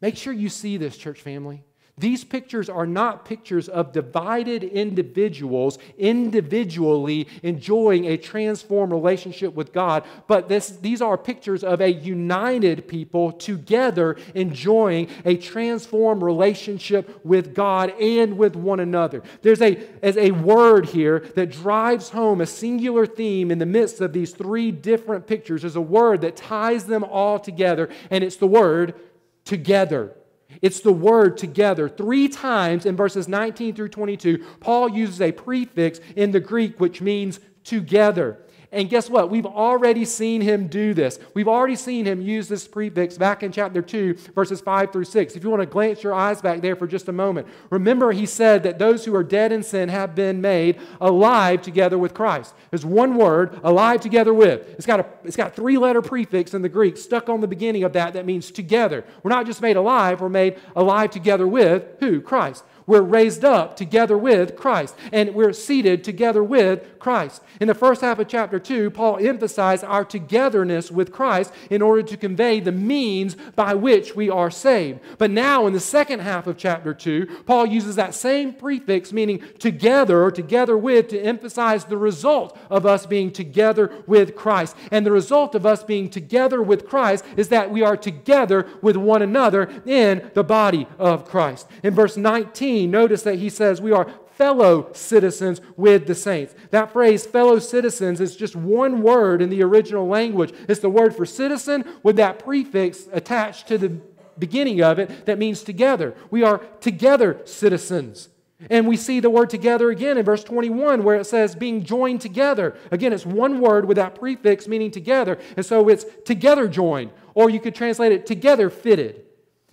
Speaker 1: Make sure you see this, church family. These pictures are not pictures of divided individuals individually enjoying a transformed relationship with God, but this, these are pictures of a united people together enjoying a transformed relationship with God and with one another. There's a, as a word here that drives home a singular theme in the midst of these three different pictures. There's a word that ties them all together, and it's the word together. It's the word together. Three times in verses 19 through 22, Paul uses a prefix in the Greek which means together. And guess what? We've already seen him do this. We've already seen him use this prefix back in chapter 2, verses 5 through 6. If you want to glance your eyes back there for just a moment, remember he said that those who are dead in sin have been made alive together with Christ. There's one word, alive together with. It's got a it's got three letter prefix in the Greek stuck on the beginning of that that means together. We're not just made alive, we're made alive together with who? Christ. We're raised up together with Christ, and we're seated together with Christ. In the first half of chapter 2, Paul emphasized our togetherness with Christ in order to convey the means by which we are saved. But now, in the second half of chapter 2, Paul uses that same prefix, meaning together or together with, to emphasize the result of us being together with Christ. And the result of us being together with Christ is that we are together with one another in the body of Christ. In verse 19, notice that he says we are fellow citizens with the saints. That phrase, fellow citizens, is just one word in the original language. It's the word for citizen with that prefix attached to the beginning of it that means together. We are together citizens. And we see the word together again in verse 21 where it says being joined together. Again, it's one word with that prefix meaning together. And so it's together joined. Or you could translate it together fitted.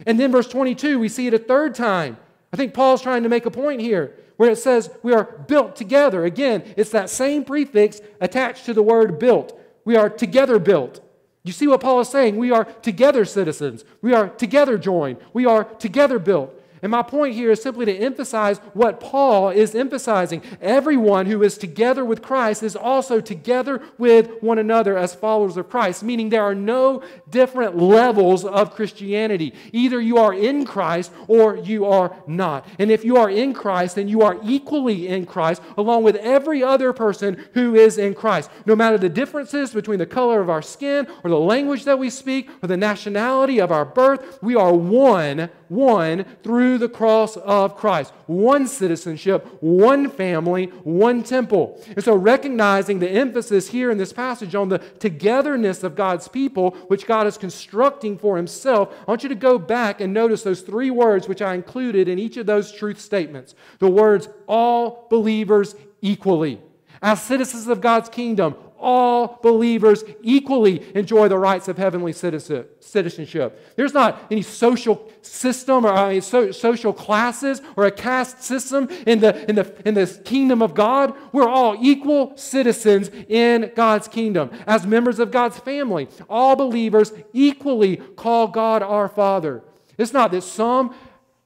Speaker 1: And then verse 22, we see it a third time I think Paul's trying to make a point here where it says we are built together. Again, it's that same prefix attached to the word built. We are together built. You see what Paul is saying? We are together citizens. We are together joined. We are together built. And my point here is simply to emphasize what Paul is emphasizing. Everyone who is together with Christ is also together with one another as followers of Christ, meaning there are no different levels of Christianity. Either you are in Christ or you are not. And if you are in Christ, then you are equally in Christ along with every other person who is in Christ. No matter the differences between the color of our skin or the language that we speak or the nationality of our birth, we are one, one through the cross of Christ. One citizenship, one family, one temple. And so, recognizing the emphasis here in this passage on the togetherness of God's people, which God is constructing for Himself, I want you to go back and notice those three words which I included in each of those truth statements. The words, all believers equally. As citizens of God's kingdom, all believers equally enjoy the rights of heavenly citizenship. There's not any social system or I mean, so, social classes or a caste system in the, in, the, in the kingdom of God. We're all equal citizens in God's kingdom. As members of God's family, all believers equally call God our Father. It's not that some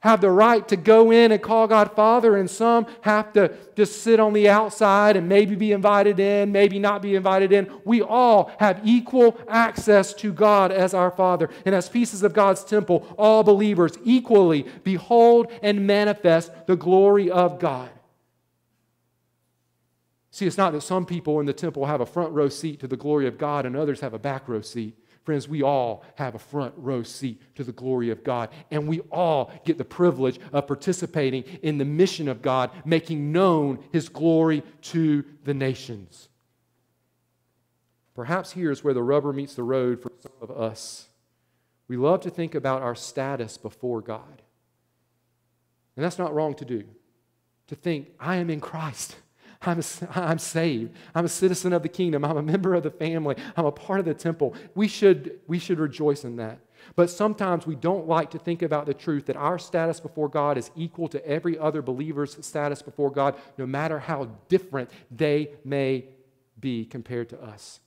Speaker 1: have the right to go in and call God Father, and some have to just sit on the outside and maybe be invited in, maybe not be invited in. We all have equal access to God as our Father. And as pieces of God's temple, all believers equally behold and manifest the glory of God. See, it's not that some people in the temple have a front row seat to the glory of God and others have a back row seat. Friends, we all have a front row seat to the glory of God, and we all get the privilege of participating in the mission of God, making known His glory to the nations. Perhaps here is where the rubber meets the road for some of us. We love to think about our status before God. And that's not wrong to do. To think, I am in Christ. I'm, I'm saved. I'm a citizen of the kingdom. I'm a member of the family. I'm a part of the temple. We should, we should rejoice in that. But sometimes we don't like to think about the truth that our status before God is equal to every other believer's status before God, no matter how different they may be compared to us.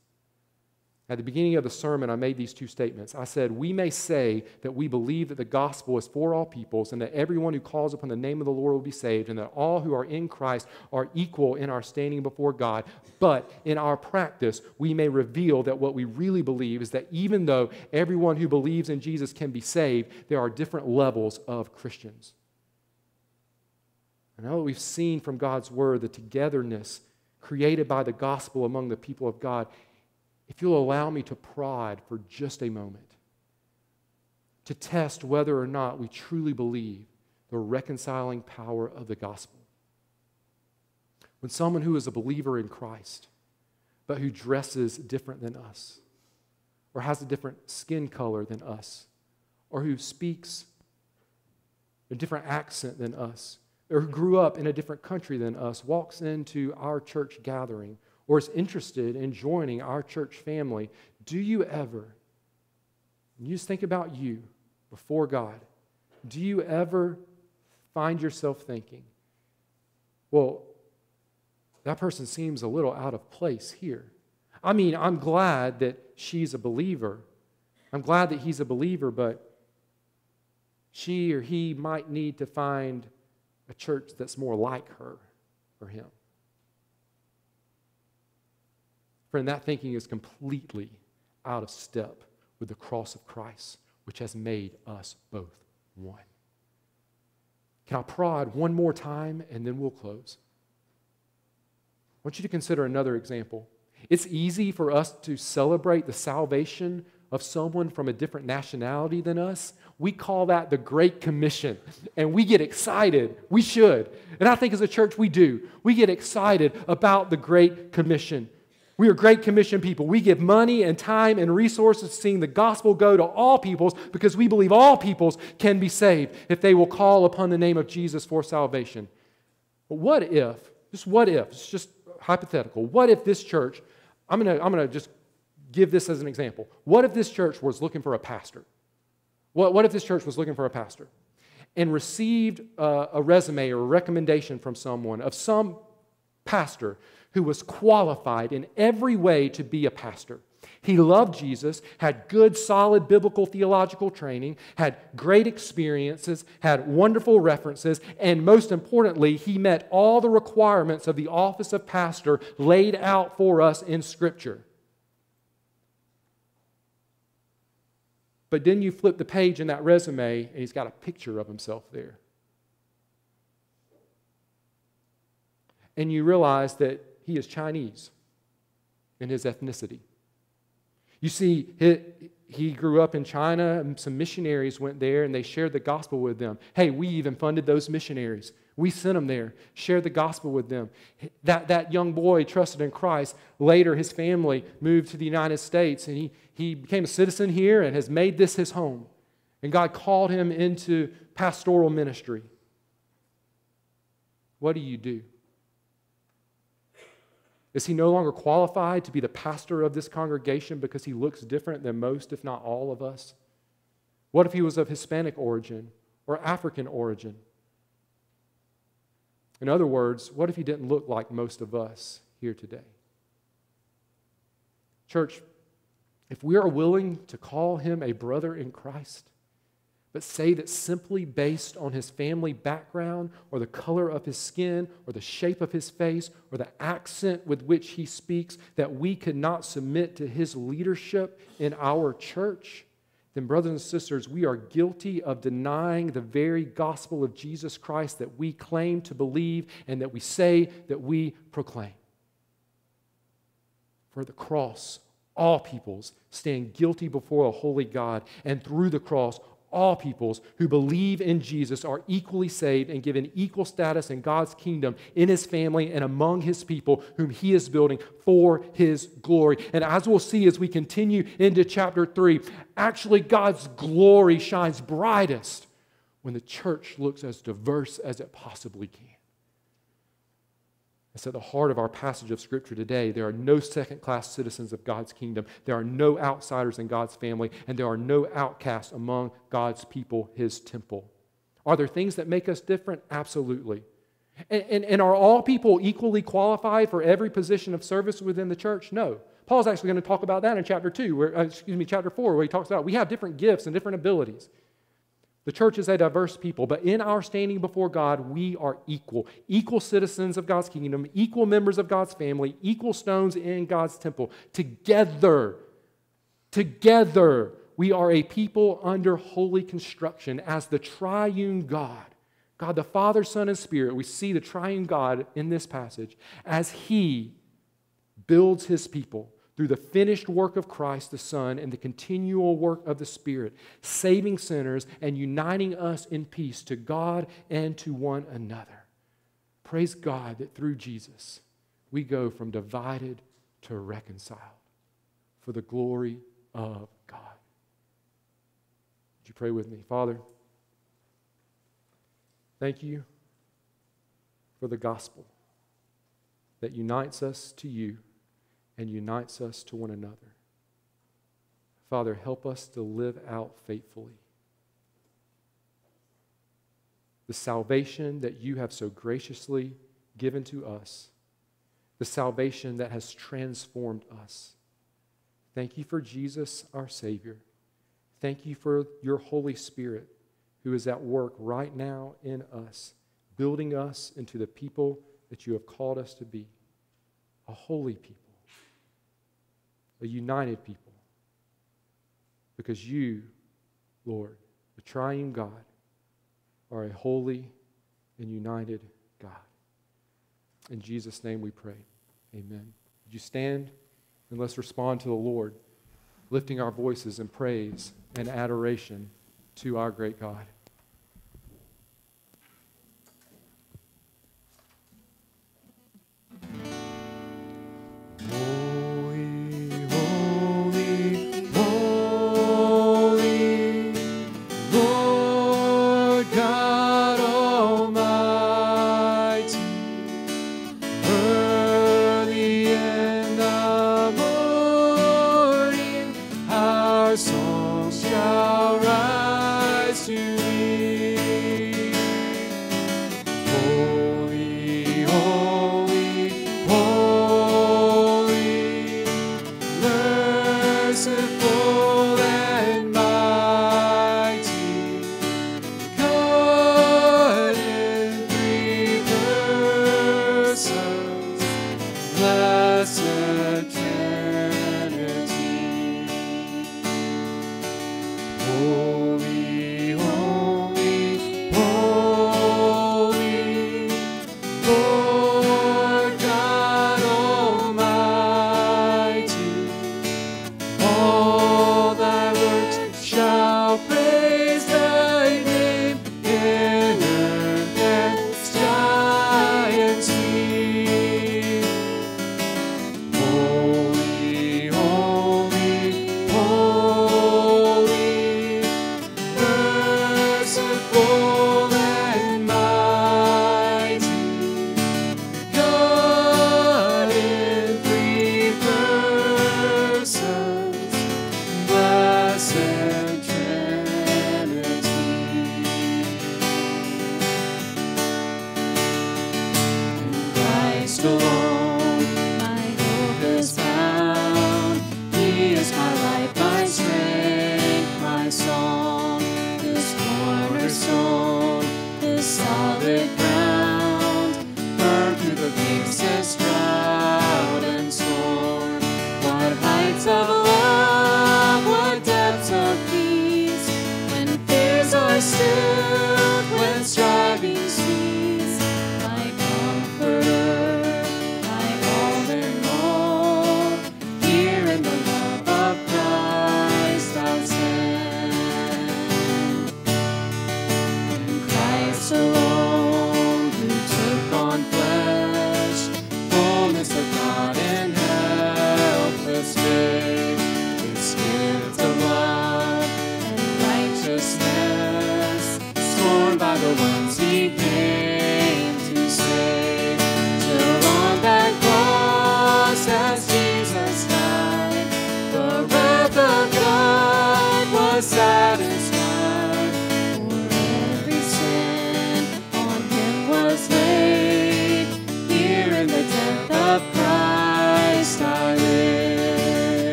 Speaker 1: At the beginning of the sermon, I made these two statements. I said, We may say that we believe that the gospel is for all peoples and that everyone who calls upon the name of the Lord will be saved and that all who are in Christ are equal in our standing before God. But in our practice, we may reveal that what we really believe is that even though everyone who believes in Jesus can be saved, there are different levels of Christians. I know we've seen from God's word the togetherness created by the gospel among the people of God. If you'll allow me to prod for just a moment, to test whether or not we truly believe the reconciling power of the gospel. When someone who is a believer in Christ, but who dresses different than us, or has a different skin color than us, or who speaks a different accent than us, or who grew up in a different country than us, walks into our church gathering, or is interested in joining our church family, do you ever, you just think about you before God, do you ever find yourself thinking, well, that person seems a little out of place here? I mean, I'm glad that she's a believer. I'm glad that he's a believer, but she or he might need to find a church that's more like her or him. Friend, that thinking is completely out of step with the cross of Christ, which has made us both one. Can I prod one more time and then we'll close? I want you to consider another example. It's easy for us to celebrate the salvation of someone from a different nationality than us. We call that the Great Commission. And we get excited. We should. And I think as a church, we do. We get excited about the Great Commission. We are Great Commission people. We give money and time and resources seeing the gospel go to all peoples because we believe all peoples can be saved if they will call upon the name of Jesus for salvation. But what if, just what if, it's just hypothetical, what if this church, I'm going to I'm going to just give this as an example. What if this church was looking for a pastor? What, what if this church was looking for a pastor and received uh, a resume or a recommendation from someone of some pastor who was qualified in every way to be a pastor? He loved Jesus, had good, solid biblical theological training, had great experiences, had wonderful references, and most importantly, he met all the requirements of the office of pastor laid out for us in Scripture. But then you flip the page in that resume, and he's got a picture of himself there. And you realize that he is Chinese in his ethnicity. You see, he, grew up in China, and some missionaries went there and they shared the gospel with them. Hey, we even funded those missionaries. We sent them there, shared the gospel with them. That, that young boy trusted in Christ. Later, his family moved to the United States and he, he became a citizen here and has made this his home. And God called him into pastoral ministry. What do you do? Is he no longer qualified to be the pastor of this congregation because he looks different than most, if not all of us? What if he was of Hispanic origin or African origin? In other words, what if he didn't look like most of us here today? Church, if we are willing to call him a brother in Christ, but say that simply based on his family background or the color of his skin or the shape of his face or the accent with which he speaks, that we could not submit to his leadership in our church, then, brothers and sisters, we are guilty of denying the very gospel of Jesus Christ that we claim to believe and that we say that we proclaim. For the cross, all peoples stand guilty before a holy God, and through the cross, all peoples who believe in Jesus are equally saved and given equal status in God's kingdom, in his family, and among his people whom he is building for his glory. And as we'll see as we continue into chapter 3, actually God's glory shines brightest when the church looks as diverse as it possibly can. It's at the heart of our passage of Scripture today. There are no second class citizens of God's kingdom. There are no outsiders in God's family, and there are no outcasts among God's people, His temple. Are there things that make us different? Absolutely. And, and, and are all people equally qualified for every position of service within the church? No. Paul's actually going to talk about that in chapter 2, where, uh, excuse me, chapter 4, where he talks about we have different gifts and different abilities. The church is a diverse people, but in our standing before God, we are equal. Equal citizens of God's kingdom, equal members of God's family, equal stones in God's temple. Together, together, we are a people under holy construction as the triune God
Speaker 3: God, the Father, Son, and Spirit, we see the triune God in this passage as He builds His people through the finished work of Christ the Son and the continual work of the Spirit, saving sinners and uniting us in peace to God and to one another. Praise God that through Jesus we go from divided to reconciled for the glory of God. Would you pray with me? Father, thank you for the gospel that unites us to you and unites us to one another. Father, help us to live out faithfully the salvation that you have so graciously given to us, the salvation that has transformed us. Thank you for Jesus, our Savior. Thank you for your Holy Spirit who is at work right now in us, building us into the people that you have called us to be a holy people, a united people. Because you, Lord, the triune God, are a holy and united God. In Jesus' name we pray. Amen. Would you stand and let's respond to the Lord, lifting our voices in praise and adoration to our great God.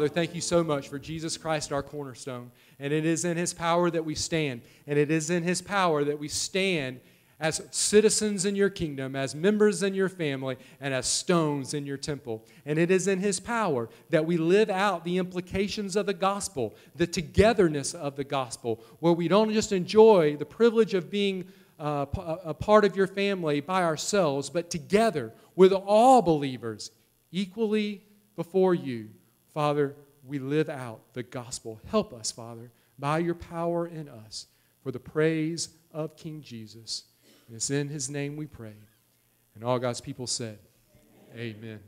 Speaker 1: Father, thank you so much for Jesus Christ, our cornerstone. And it is in his power that we stand. And it is in his power that we stand as citizens in your kingdom, as members in your family, and as stones in your temple. And it is in his power that we live out the implications of the gospel, the togetherness of the gospel, where we don't just enjoy the privilege of being uh, p- a part of your family by ourselves, but together with all believers equally before you. Father, we live out the gospel. Help us, Father, by your power in us for the praise of King Jesus. And it's in his name we pray. And all God's people said, Amen.